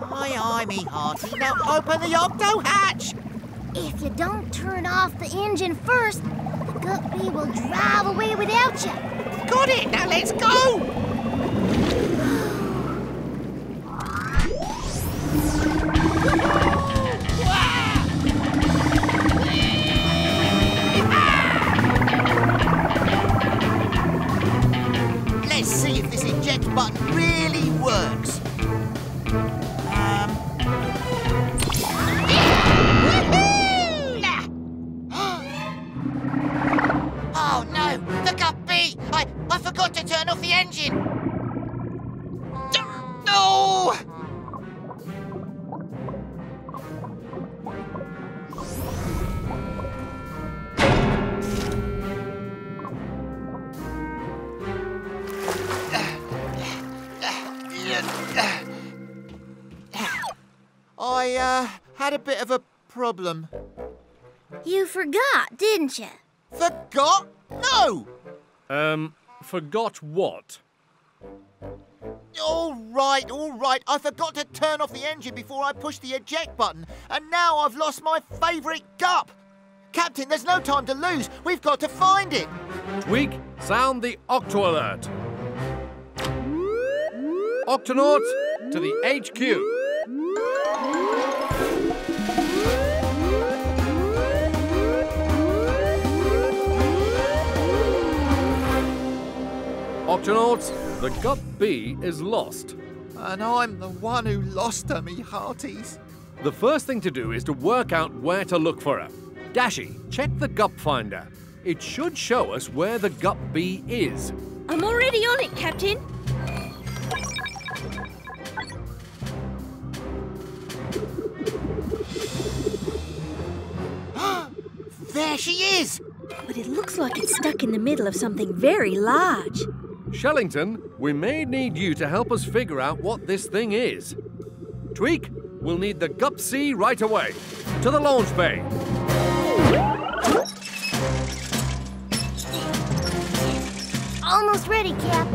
Speaker 3: Aye, aye, me hearty. Now open the octo hatch.
Speaker 14: If you don't turn off the engine first, the Gup B will drive away without you.
Speaker 3: Got it! Now let's go! Let's see if this eject button really works. Um. oh no! The Gup B! I I forgot to turn off the engine. No! Had a bit of a problem.
Speaker 14: You forgot, didn't you?
Speaker 3: Forgot? No!
Speaker 1: Um, forgot what?
Speaker 3: All right, all right. I forgot to turn off the engine before I pushed the eject button, and now I've lost my favourite gup. Captain, there's no time to lose. We've got to find it.
Speaker 1: Tweak, sound the octo alert. Octonauts to the HQ. Octonauts, the Gup B is lost.
Speaker 3: And I'm the one who lost her, me hearties.
Speaker 1: The first thing to do is to work out where to look for her. Dashi, check the Gup Finder. It should show us where the Gup B is.
Speaker 15: I'm already on it, Captain.
Speaker 3: There she is!
Speaker 15: But it looks like it's stuck in the middle of something very large.
Speaker 1: Shellington, we may need you to help us figure out what this thing is. Tweak, we'll need the Gup C right away. To the launch bay.
Speaker 14: Almost ready, Cap.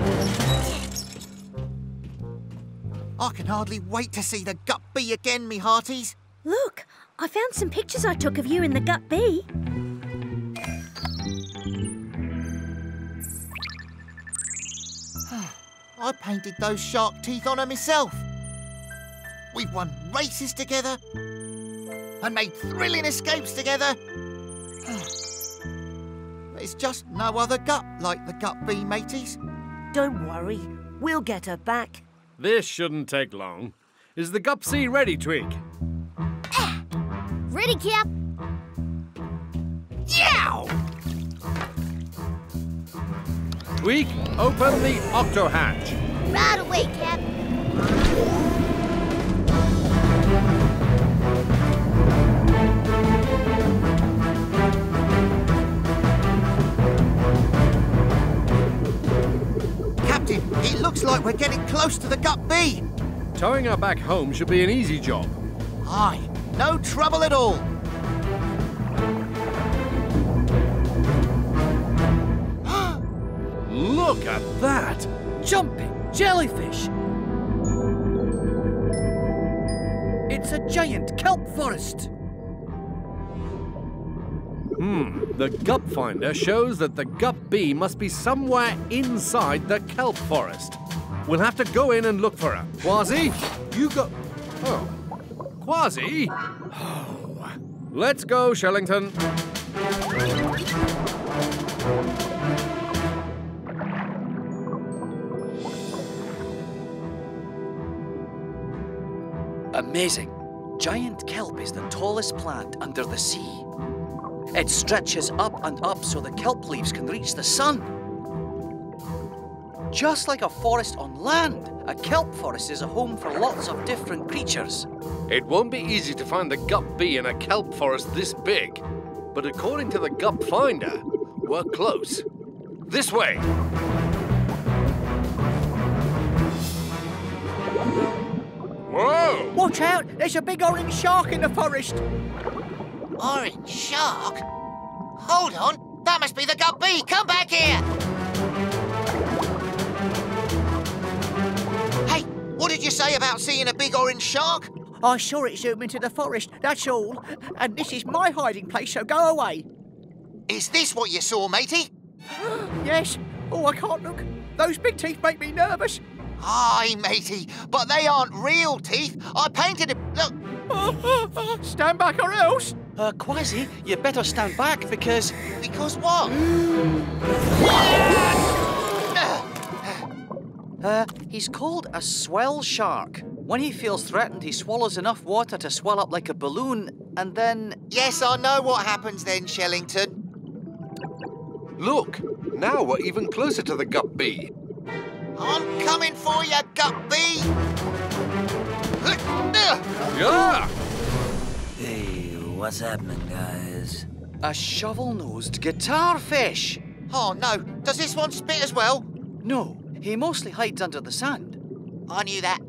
Speaker 3: I can hardly wait to see the Gup B again, me hearties.
Speaker 15: Look, I found some pictures I took of you in the Gup B.
Speaker 3: I painted those shark teeth on her myself. We've won races together and made thrilling escapes together. There's just no other gup like the Gup B, mateys.
Speaker 5: Don't worry, we'll get her back.
Speaker 1: This shouldn't take long. Is the Gup C ready, Tweak?
Speaker 14: Ready, Cap?
Speaker 1: Tweak, open the octo hatch.
Speaker 14: Right away, Cap.
Speaker 3: Captain, it looks like we're getting close to the Gup B.
Speaker 1: Towing her back home should be an easy job.
Speaker 3: Aye, no trouble at all.
Speaker 1: Look at that!
Speaker 17: Jumping jellyfish! It's a giant kelp forest!
Speaker 1: Hmm, the Gup Finder shows that the Gup B must be somewhere inside the kelp forest. We'll have to go in and look for her. Kwazii, you go. Oh. Kwazii? Oh. Let's go, Shellington.
Speaker 7: Amazing. Giant kelp is the tallest plant under the sea. It stretches up and up so the kelp leaves can reach the sun. Just like a forest on land, a kelp forest is a home for lots of different creatures.
Speaker 18: It won't be easy to find the Gup B in a kelp forest this big. But according to the Gup Finder, we're close. This way. Whoa!
Speaker 16: Watch out! There's a big orange shark in the forest.
Speaker 3: Orange shark? Hold on, that must be the Gup B. Come back here. Hey, what did you say about seeing a big orange shark?
Speaker 16: I saw it zoom into the forest, that's all. And this is my hiding place, so go away.
Speaker 3: Is this what you saw, matey?
Speaker 7: yes. Oh, I can't look. Those big teeth make me nervous.
Speaker 3: Aye, matey, but they aren't real teeth. I painted them. Look.
Speaker 7: stand back or else.
Speaker 19: Uh, Kwazii, you better stand back because.
Speaker 3: Because what?
Speaker 19: uh, he's called a swell shark. When he feels threatened, he swallows enough water to swell up like a balloon, and then.
Speaker 3: Yes, I know what happens then, Shellington.
Speaker 1: Look, now we're even closer to the Gup B.
Speaker 3: I'm coming for you, Gup B!
Speaker 1: Yeah!
Speaker 20: Hey, what's happening, guys?
Speaker 19: A shovel-nosed guitar fish!
Speaker 3: Oh, no. Does this one spit as well?
Speaker 19: No, he mostly hides under the sand.
Speaker 3: I knew that.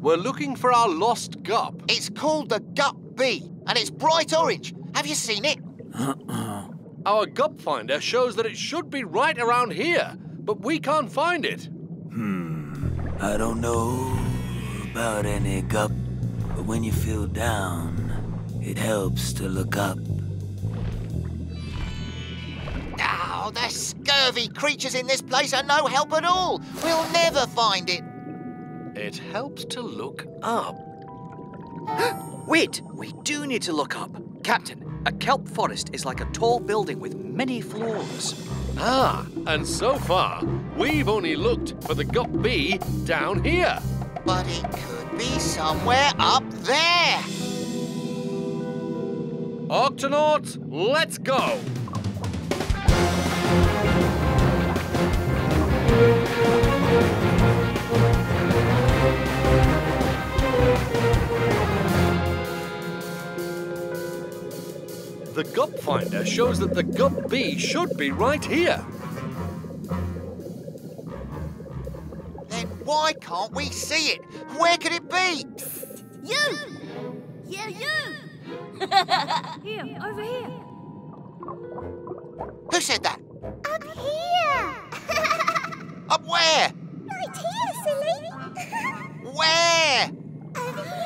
Speaker 1: We're looking for our lost gup.
Speaker 3: It's called the Gup B, and it's bright orange. Have you seen it? Uh-uh.
Speaker 1: Our gup finder shows that it should be right around here, but we can't find it.
Speaker 20: Hmm, I don't know about any gup, but when you feel down, it helps to look up.
Speaker 3: Oh, the scurvy creatures in this place are no help at all. We'll never find it.
Speaker 1: It helps to look up.
Speaker 19: Wait, we do need to look up. Captain, a kelp forest is like a tall building with many floors.
Speaker 1: Ah, and so far, we've only looked for the Gup B down here.
Speaker 3: But it could be somewhere up there.
Speaker 1: Octonauts, let's go! The Gup Finder shows that the Gup B should be right here.
Speaker 3: Then why can't we see it? Where could it be?
Speaker 15: You! Yeah, you! here, over here.
Speaker 3: Who said that?
Speaker 14: Up here!
Speaker 3: Up where?
Speaker 14: right here, silly!
Speaker 3: Where?
Speaker 14: Over here!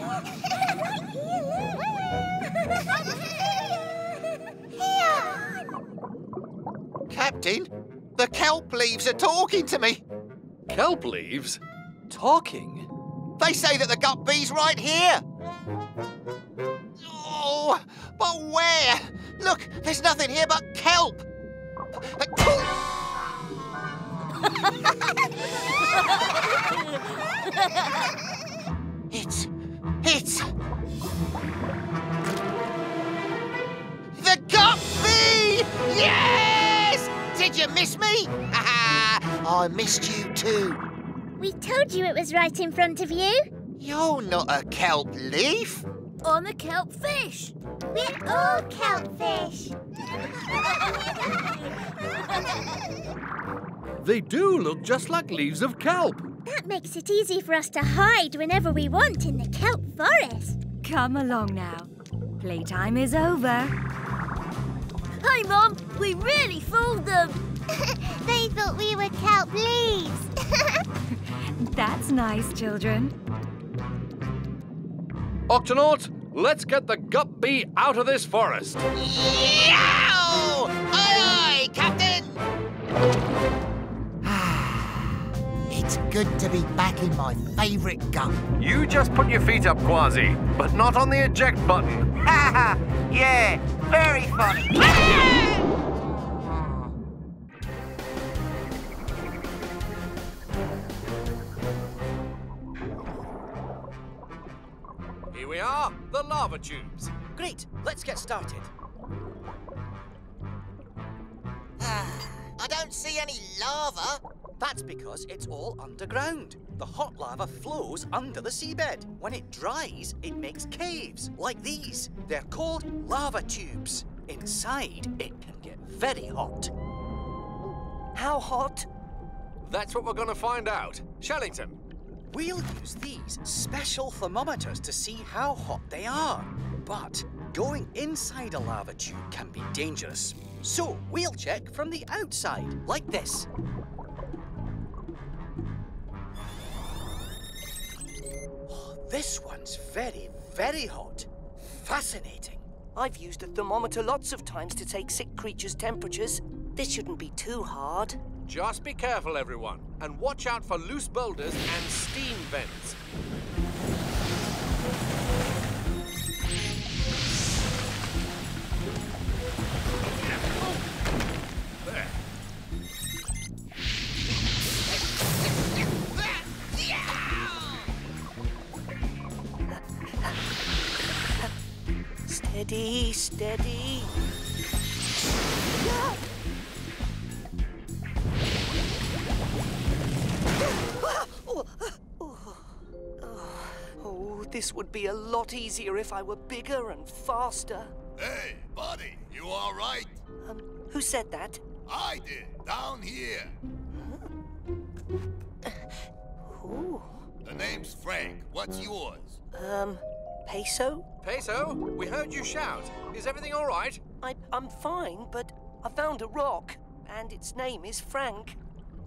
Speaker 14: right here, Here!
Speaker 3: Captain, the kelp leaves are talking to me.
Speaker 1: Kelp leaves?
Speaker 19: Talking?
Speaker 3: They say that the Gup B's right here. Oh, but where? Look, there's nothing here but kelp. It's. It's. The Gup B! Yes! Did you miss me? I missed you too.
Speaker 14: We told you it was right in front of you.
Speaker 3: You're not a kelp leaf.
Speaker 15: I'm a kelp fish.
Speaker 14: We're all kelp fish.
Speaker 1: They do look just like leaves of kelp.
Speaker 14: That makes it easy for us to hide whenever we want in the kelp forest.
Speaker 15: Come along now. Playtime is over. Hey, Mum, we really fooled them.
Speaker 14: they thought we were kelp leaves.
Speaker 15: That's nice, children.
Speaker 1: Octonauts, let's get the Gup B out of this forest.
Speaker 3: Yow! Aye, aye, Captain! It's good to be back in my favourite gup.
Speaker 6: You just put your feet up, Kwazii, but not on the eject button.
Speaker 3: Ha ha! Yeah, very funny. Ah!
Speaker 1: Here we are, the lava tubes.
Speaker 19: Great, let's get started.
Speaker 3: Ah, I don't see any lava.
Speaker 19: That's because it's all underground. The hot lava flows under the seabed. When it dries, it makes caves, like these. They're called lava tubes. Inside, it can get very hot.
Speaker 5: How hot?
Speaker 1: That's what we're going to find out. Shellington.
Speaker 7: We'll use these special thermometers to see how hot they are. But going inside a lava tube can be dangerous. So we'll check from the outside, like this. This one's very, very hot. Fascinating.
Speaker 5: I've used a thermometer lots of times to take sick creatures' temperatures. This shouldn't be too hard.
Speaker 1: Just be careful, everyone, and watch out for loose boulders and steam vents.
Speaker 5: Steady, steady. Oh, this would be a lot easier if I were bigger and faster.
Speaker 21: Hey, buddy, you all right?
Speaker 5: Um, who said that?
Speaker 21: I did, down here.
Speaker 5: Ooh.
Speaker 21: The name's Frank. What's yours?
Speaker 5: Um, Peso?
Speaker 1: Peso, we heard you shout. Is everything all right?
Speaker 5: I, I'm fine, but I found a rock, and its name is Frank.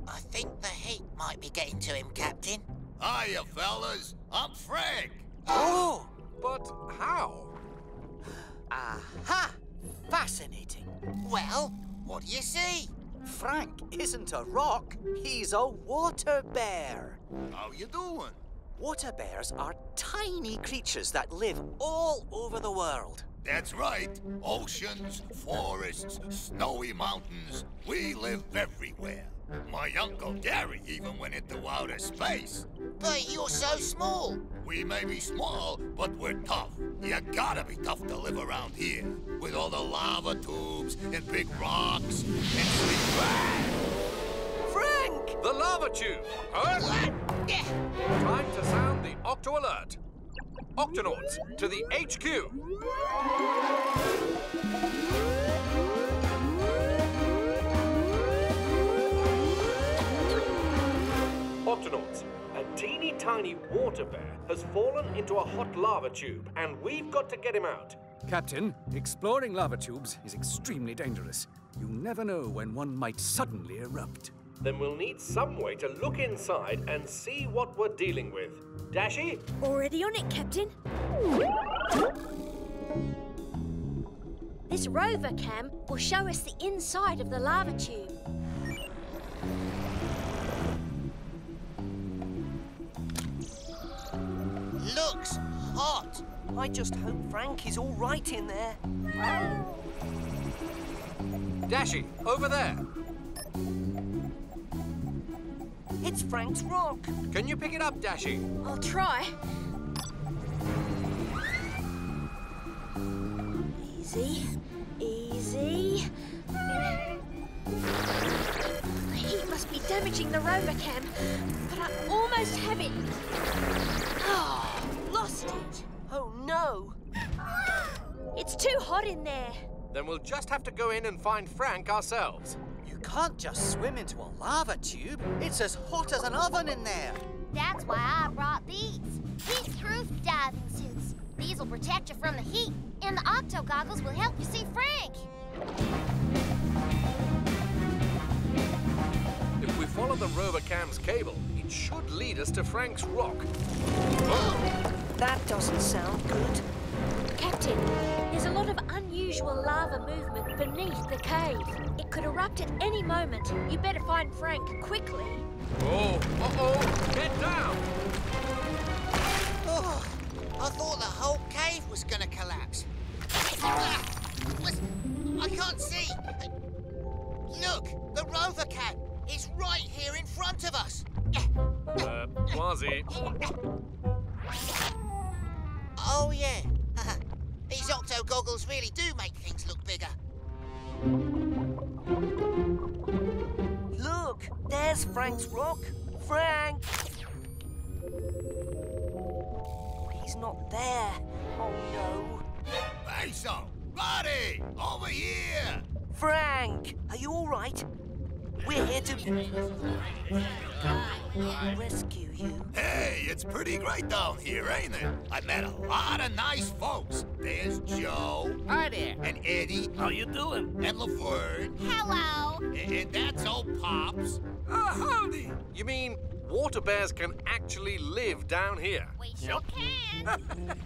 Speaker 3: I think the heat might be getting to him, Captain.
Speaker 21: Hiya, fellas. I'm Frank.
Speaker 19: Oh!
Speaker 1: But how?
Speaker 19: Aha! Fascinating.
Speaker 3: Well, what do you see?
Speaker 19: Frank isn't a rock, he's a water bear.
Speaker 21: How you doing?
Speaker 19: Water bears are tiny creatures that live all over the world.
Speaker 21: That's right. Oceans, forests, snowy mountains. We live everywhere. My Uncle Gary even went into outer space.
Speaker 3: But you're so small.
Speaker 21: We may be small, but we're tough. You gotta be tough to live around here. With all the lava tubes and big rocks and sleep bags.
Speaker 1: The lava tube! Huh? Time to sound the Octo Alert. Octonauts, to the HQ! Octonauts, a teeny tiny water bear has fallen into a hot lava tube, and we've got to get him out.
Speaker 7: Captain, exploring lava tubes is extremely dangerous. You never know when one might suddenly erupt.
Speaker 1: Then we'll need some way to look inside and see what we're dealing with. Dashi?
Speaker 15: Already on it, Captain. This rover cam will show us the inside of the lava tube.
Speaker 3: Looks hot.
Speaker 5: I just hope Frank is all right in there.
Speaker 1: Dashi, over there.
Speaker 5: It's Frank's rock.
Speaker 1: Can you pick it up, Dashi?
Speaker 15: I'll try. Easy, easy. The heat must be damaging the rover cam, but I almost have it. Oh, lost it.
Speaker 5: Oh no!
Speaker 15: It's too hot in there.
Speaker 1: Then we'll just have to go in and find Frank ourselves.
Speaker 19: You can't just swim into a lava tube. It's as hot as an oven in there.
Speaker 14: That's why I brought these. Heat-proof diving suits. These will protect you from the heat, and the Octo goggles will help you see Frank.
Speaker 1: If we follow the rover cam's cable, it should lead us to Frank's rock.
Speaker 5: That doesn't sound good.
Speaker 15: Captain, there's a lot of unusual lava movement beneath the cave. It could erupt at any moment. You better find Frank quickly.
Speaker 1: Oh, uh-oh, get down!
Speaker 3: Oh, I thought the whole cave was gonna collapse. Ah, was- I can't see. Look, the rover cam is right here in front of us.
Speaker 1: Uh, Kwazii,
Speaker 3: Oh, yeah. These octo goggles really do make things look bigger.
Speaker 5: Look, there's Frank's rock. Frank! He's not there. Oh no.
Speaker 21: Peso, buddy, over here.
Speaker 5: Frank, are you all right? We're here to rescue you.
Speaker 21: Hey, it's pretty great down here, ain't it? I met a lot of nice folks. There's Joe.
Speaker 16: Hi there.
Speaker 21: And Eddie.
Speaker 6: How you doing?
Speaker 21: And Laverne.
Speaker 14: Hello.
Speaker 21: And, and that's old Pops.
Speaker 1: Ah, howdy! You mean water bears can actually live down here?
Speaker 14: We sure can.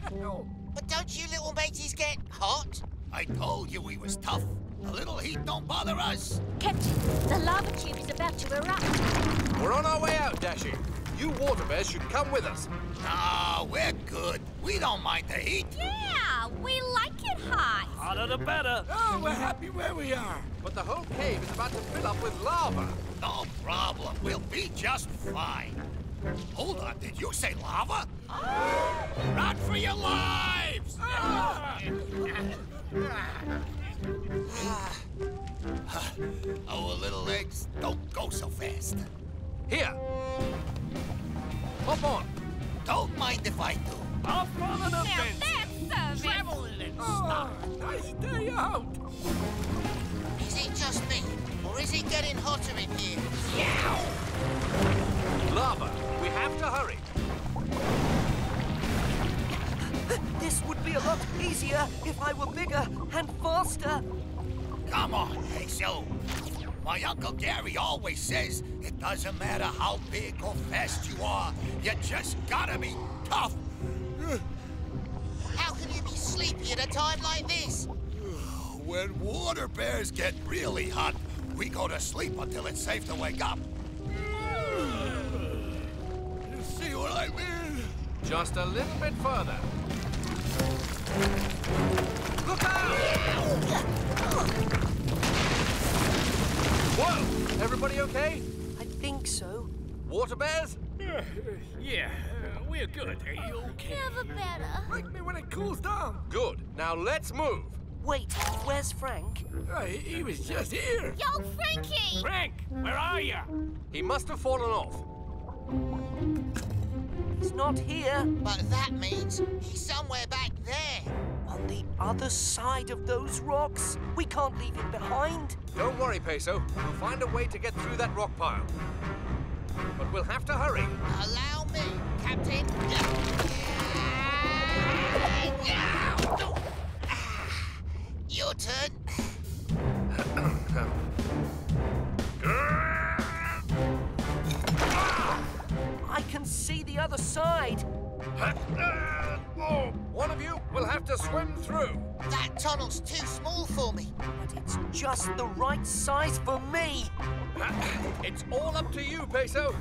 Speaker 3: But don't you little mateys get hot?
Speaker 21: I told you we was tough. A little heat don't bother us.
Speaker 15: Captain, the lava tube is about to erupt.
Speaker 1: We're on our way out, Dashi. You water bears should come with us.
Speaker 21: Nah, we're good. We don't mind the heat.
Speaker 15: Yeah, we like it hot.
Speaker 6: Hotter the better.
Speaker 1: Oh, we're happy where we are. But the whole cave is about to fill up with lava.
Speaker 21: No problem. We'll be just fine. Hold on, did you say lava? Ah! Run for your lives! Our little legs don't go so fast.
Speaker 1: Here. Hop on.
Speaker 21: Don't mind if I do.
Speaker 6: Off on an adventure.
Speaker 15: That's
Speaker 21: Traveling and
Speaker 1: Oh, nice day out.
Speaker 3: Is it just me, or is it getting hotter in here?
Speaker 1: Lava. We have to hurry.
Speaker 5: This would be a lot easier if I were bigger and faster.
Speaker 21: Come on, Peso. My Uncle Gary always says it doesn't matter how big or fast you are, you just gotta be tough.
Speaker 3: How can you be sleepy at a time like this?
Speaker 21: When water bears get really hot, we go to sleep until it's safe to wake up. You see what I mean?
Speaker 1: Just a little bit further. Look out! Whoa! Everybody okay?
Speaker 5: I think so.
Speaker 1: Water bears?
Speaker 6: Yeah, uh, we're good. Are you okay?
Speaker 15: Never better.
Speaker 1: Wake me when it cools down. Good. Now let's move.
Speaker 5: Wait, where's Frank?
Speaker 1: Uh, he, he was just here.
Speaker 15: Yo, Frankie!
Speaker 6: Frank, where are you?
Speaker 1: He must have fallen off.
Speaker 5: He's not here.
Speaker 3: But that means he's somewhere back there.
Speaker 5: On the other side of those rocks. We can't leave him behind.
Speaker 1: Don't worry, Peso. We'll find a way to get through that rock pile. But we'll have to hurry.
Speaker 3: Allow me, Captain. Your turn.
Speaker 5: can see the other side.
Speaker 1: One of you will have to swim through.
Speaker 3: That tunnel's too small for me.
Speaker 5: But it's just the right size for me.
Speaker 1: It's all up to you, Peso.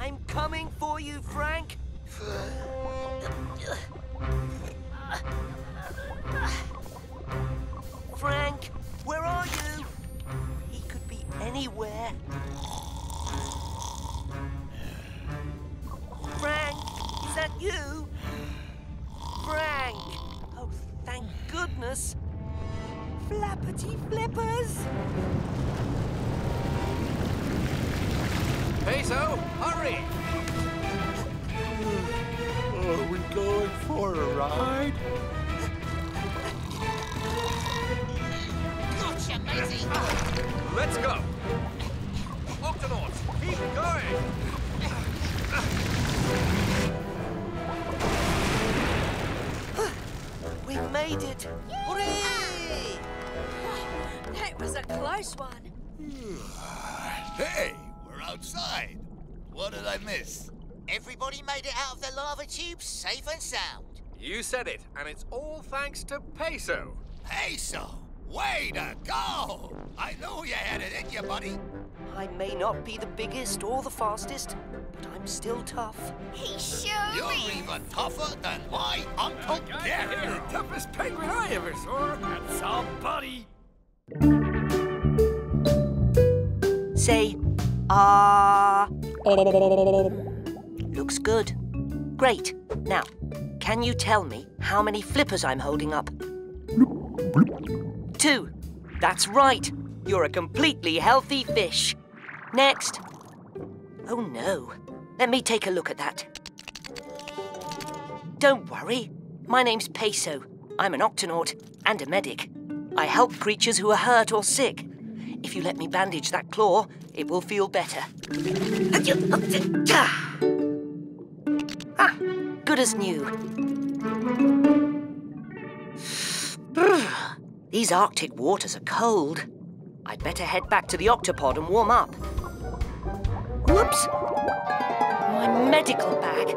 Speaker 5: I'm coming for you, Frank. Frank, where are you? He could be anywhere. Frank, is that you? Frank! Oh, thank goodness. Flappity flippers!
Speaker 1: Peso, hurry!
Speaker 21: Oh, are we going for a ride?
Speaker 3: Gotcha, matey.
Speaker 1: Let's go. Octonauts, keep going.
Speaker 5: We made it! Hooray!
Speaker 15: That was a close one. Hmm.
Speaker 21: Hey, we're outside. What did I miss?
Speaker 3: Everybody made it out of the lava tube safe and sound.
Speaker 1: You said it, and it's all thanks to Peso.
Speaker 21: Peso, way to go! I knew you had it in you, buddy.
Speaker 5: I may not be the biggest or the fastest, but I'm still tough.
Speaker 15: He sure
Speaker 21: You're
Speaker 15: is.
Speaker 21: even tougher than my Uncle Gary.
Speaker 6: the toughest penguin I ever saw. That's our buddy.
Speaker 5: Say, ah. Looks good. Great. Now, can you tell me how many flippers I'm holding up? That's right. You're a completely healthy fish. Next. Oh no. Let me take a look at that. Don't worry. My name's Peso. I'm an octonaut and a medic. I help creatures who are hurt or sick. If you let me bandage that claw, it will feel better. Ah, good as new. These Arctic waters are cold. I'd better head back to the octopod and warm up. Whoops! My medical bag.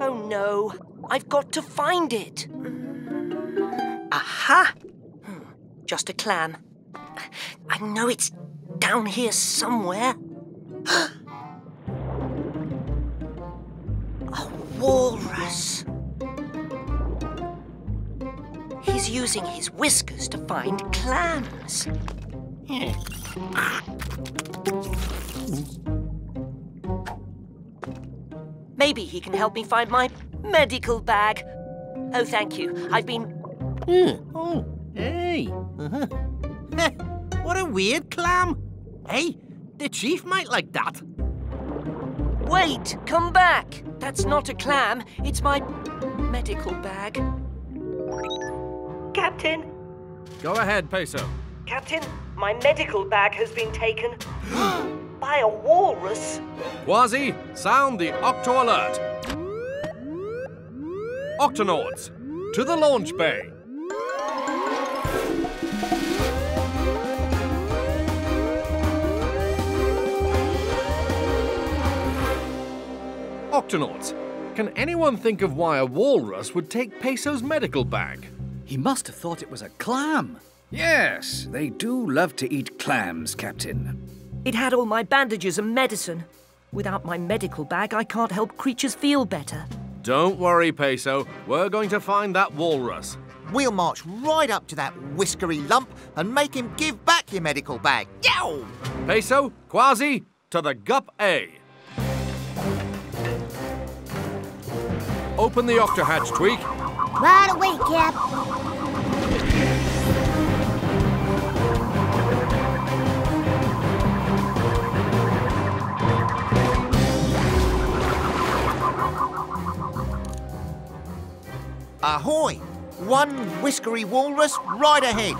Speaker 5: Oh no, I've got to find it. Aha! Hmm, Just a clam. I know it's down here somewhere. a walrus. He's using his whiskers to find clams. Maybe he can help me find my medical bag. Oh, thank you. I've been.
Speaker 22: Oh, hey. Uh-huh. what a weird clam. Hey, the chief might like that.
Speaker 5: Wait, come back. That's not a clam. It's my medical bag. Captain,
Speaker 6: Go ahead, Peso.
Speaker 5: Captain, my medical bag has been taken by a walrus.
Speaker 6: Kwazii, sound the Octo alert. Octonauts, to the launch bay. Octonauts, can anyone think of why a walrus would take Peso's medical bag?
Speaker 7: He must have thought it was a clam. Yes, they do love to eat clams, Captain.
Speaker 5: It had all my bandages and medicine. Without my medical bag, I can't help creatures feel better.
Speaker 1: Don't worry, Peso. We're going to find that walrus.
Speaker 3: We'll march right up to that whiskery lump and make him give back your medical bag. Yow!
Speaker 1: Peso, Kwazii, to the Gup A. Open the octohatch, Tweak.
Speaker 14: Right away, Cap.
Speaker 3: Ahoy! One whiskery walrus right ahead.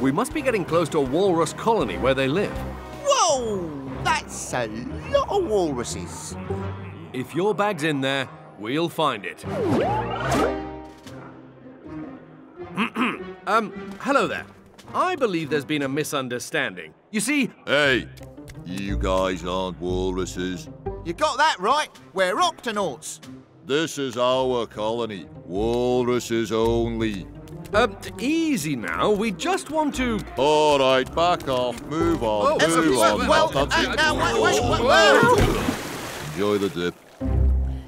Speaker 1: We must be getting close to a walrus colony where they live.
Speaker 3: Whoa! That's a lot of walruses.
Speaker 1: If your bag's in there, we'll find it. um, hello there. I believe there's been a misunderstanding. You see,
Speaker 21: Hey, you guys aren't walruses.
Speaker 3: You got that right. We're octonauts.
Speaker 21: This is our colony. Walruses only.
Speaker 1: uh, easy now. We just want to.
Speaker 21: All right, back off. Move on.
Speaker 1: Oh,
Speaker 21: move
Speaker 1: well,
Speaker 21: on.
Speaker 1: well,
Speaker 21: That's
Speaker 1: uh,
Speaker 21: it.
Speaker 1: now, wait, wait,
Speaker 21: Whoa,
Speaker 1: wait,
Speaker 21: whoa. Enjoy the dip.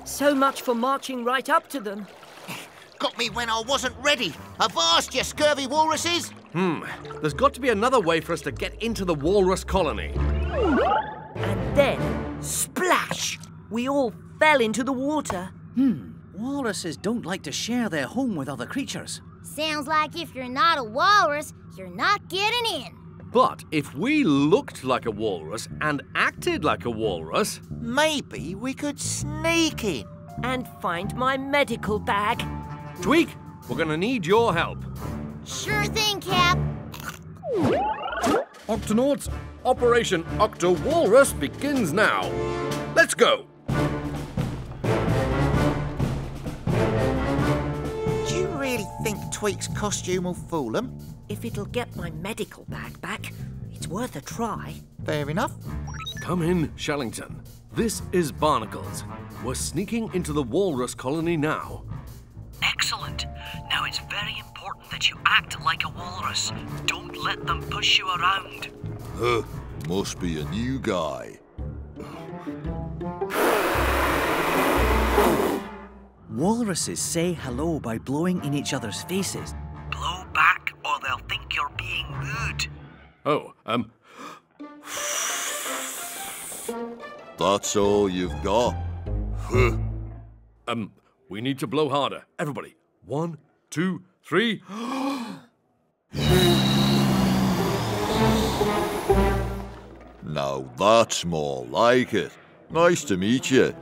Speaker 5: So much for marching right up to them.
Speaker 3: Got me when I wasn't ready. Avast, you scurvy walruses!
Speaker 1: Hmm. There's got to be another way for us to get into the walrus colony.
Speaker 5: And then, splash! We all fell into the water.
Speaker 7: Hmm. Walruses don't like to share their home with other creatures.
Speaker 14: Sounds like if you're not a walrus, you're not getting in.
Speaker 1: But if we looked like a walrus and acted like a walrus,
Speaker 3: Maybe we could sneak in.
Speaker 5: And find my medical bag.
Speaker 1: Tweak, we're gonna need your help.
Speaker 14: Sure thing, Cap.
Speaker 1: Octonauts, Operation Octo Walrus begins now. Let's go.
Speaker 3: Do you really think Tweak's costume will fool them?
Speaker 5: If it'll get my medical bag back, it's worth a try.
Speaker 3: Fair enough.
Speaker 1: Come in, Shellington. This is Barnacles. We're sneaking into the walrus colony now.
Speaker 23: Excellent. Now it's very important that you act like a walrus. Don't let them push you around.
Speaker 21: Huh, must be a new guy.
Speaker 7: Walruses say hello by blowing in each other's faces.
Speaker 23: Blow back or they'll think you're being rude.
Speaker 1: Oh, um,
Speaker 21: That's all you've got. Huh.
Speaker 1: um, we need to blow harder. Everybody, one, two, three.
Speaker 21: Now that's more like it. Nice to meet you.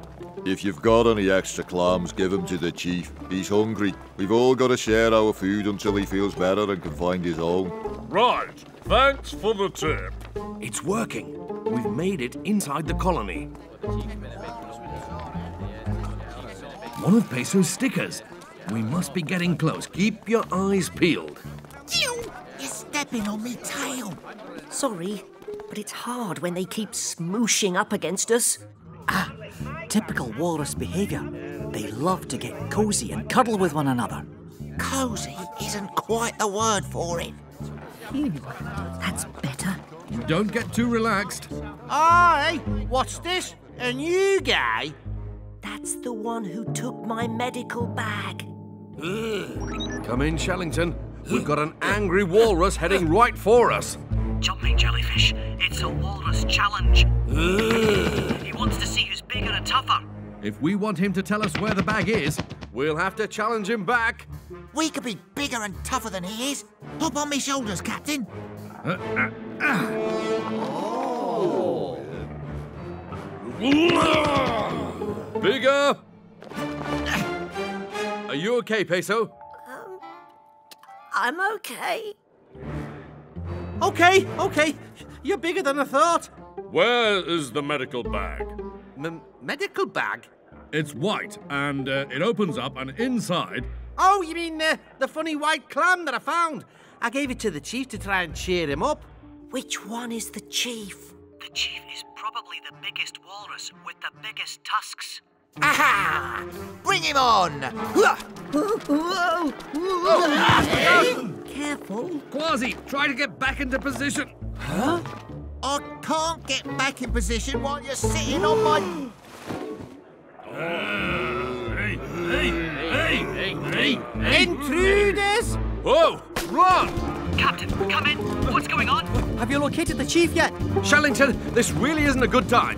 Speaker 21: If you've got any extra clams, give 'em to the chief. He's hungry. We've all got to share our food until he feels better and can find his own.
Speaker 8: Right. Thanks for the tip.
Speaker 1: It's working. We've made it inside the colony. One of Peso's stickers. We must be getting close. Keep your eyes peeled.
Speaker 3: You're stepping on me tail.
Speaker 5: Sorry, but it's hard when they keep smooshing up against us.
Speaker 7: Ah, Typical walrus behavior. They love to get cozy and cuddle with one another.
Speaker 3: Cozy isn't quite the word for it.
Speaker 15: That's better.
Speaker 24: Don't get too relaxed.
Speaker 22: Aye, what's this? A new guy?
Speaker 5: That's the one who took my medical bag.
Speaker 1: Come in, Shellington. We've got an angry walrus heading right for us.
Speaker 23: Jumping jellyfish, it's a walrus challenge. he wants to see who's bigger and tougher.
Speaker 24: If we want him to tell us where the bag is,
Speaker 1: we'll have to challenge him back.
Speaker 3: We could be bigger and tougher than he is. Hop on me shoulders, Captain.
Speaker 24: Uh, uh, uh.
Speaker 1: Oh. Bigger! Are you okay, Peso?
Speaker 15: Um, I'm okay.
Speaker 22: Okay, okay. You're bigger than I thought.
Speaker 8: Where is the medical bag?
Speaker 22: M medical bag?
Speaker 24: It's white, and uh, it opens up, and inside.
Speaker 22: Oh, you mean uh, the funny white clam that I found? I gave it to the chief to try and cheer him up.
Speaker 5: Which one is the chief?
Speaker 23: The chief is probably the biggest walrus with the biggest tusks.
Speaker 3: Aha! Bring him on!
Speaker 15: Careful.
Speaker 24: Kwazii, try to get back into position.
Speaker 22: Huh?
Speaker 3: I can't get back in position while you're sitting on my.
Speaker 8: Hey, hey, hey, hey, hey!
Speaker 22: Intruders!
Speaker 1: Whoa! Run!
Speaker 23: Captain, come in. What's going on?
Speaker 22: Have you located the chief yet?
Speaker 1: Shellington, this really isn't a good time.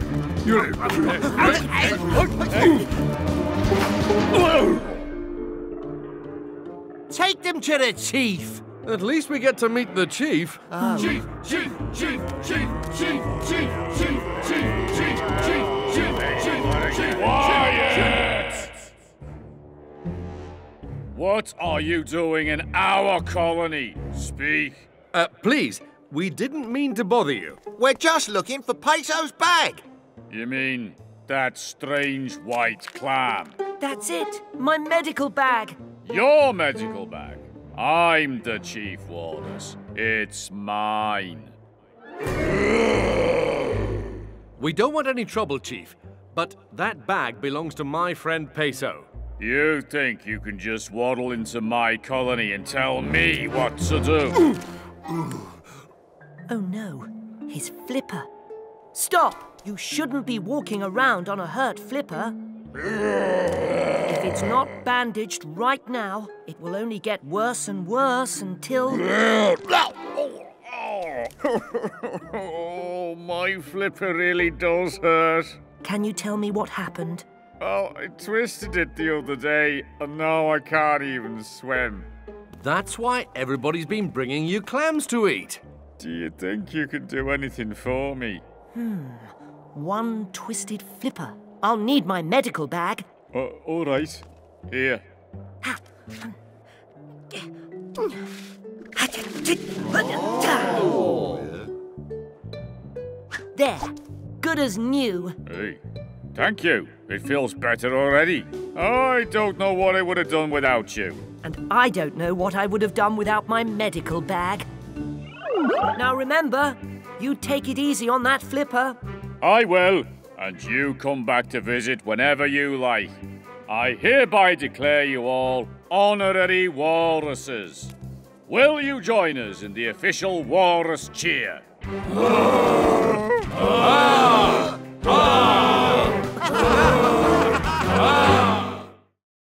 Speaker 22: Take them to the chief.
Speaker 1: At least we get to meet the chief.
Speaker 22: Oh.
Speaker 8: Chief, chief, chief, chief, chief, chief, chief, chief, chief, chief, chief, chief, chief, Quiet! What are you doing in our colony? Speak.
Speaker 1: Uh, please, we didn't mean to bother you.
Speaker 3: We're just looking for Peso's bag.
Speaker 8: You mean that strange white clam?
Speaker 5: That's it. My medical bag.
Speaker 8: Your medical bag? I'm the chief walrus. It's mine.
Speaker 1: We don't want any trouble, Chief, but that bag belongs to my friend Peso.
Speaker 8: You think you can just waddle into my colony and tell me what to do?
Speaker 5: Oh no, his flipper. Stop! You shouldn't be walking around on a hurt flipper. If it's not bandaged right now, it will only get worse and worse until.
Speaker 8: Oh, my flipper really does hurt.
Speaker 5: Can you tell me what happened?
Speaker 8: Well, I twisted it the other day, and now I can't even swim.
Speaker 1: That's why everybody's been bringing you clams to eat.
Speaker 8: Do you think you can do anything for me?
Speaker 5: Hmm. One twisted flipper. I'll need my medical bag.
Speaker 8: Uh, all right. Here.
Speaker 5: There. Good as new.
Speaker 8: Hey, thank you. It feels better already. I don't know what I would have done without you.
Speaker 5: And I don't know what I would have done without my medical bag. Now remember, you take it easy on that flipper.
Speaker 8: I will, and you come back to visit whenever you like. I hereby declare you all honorary walruses. Will you join us in the official walrus cheer? Ah! Ah! Ah!
Speaker 1: ah!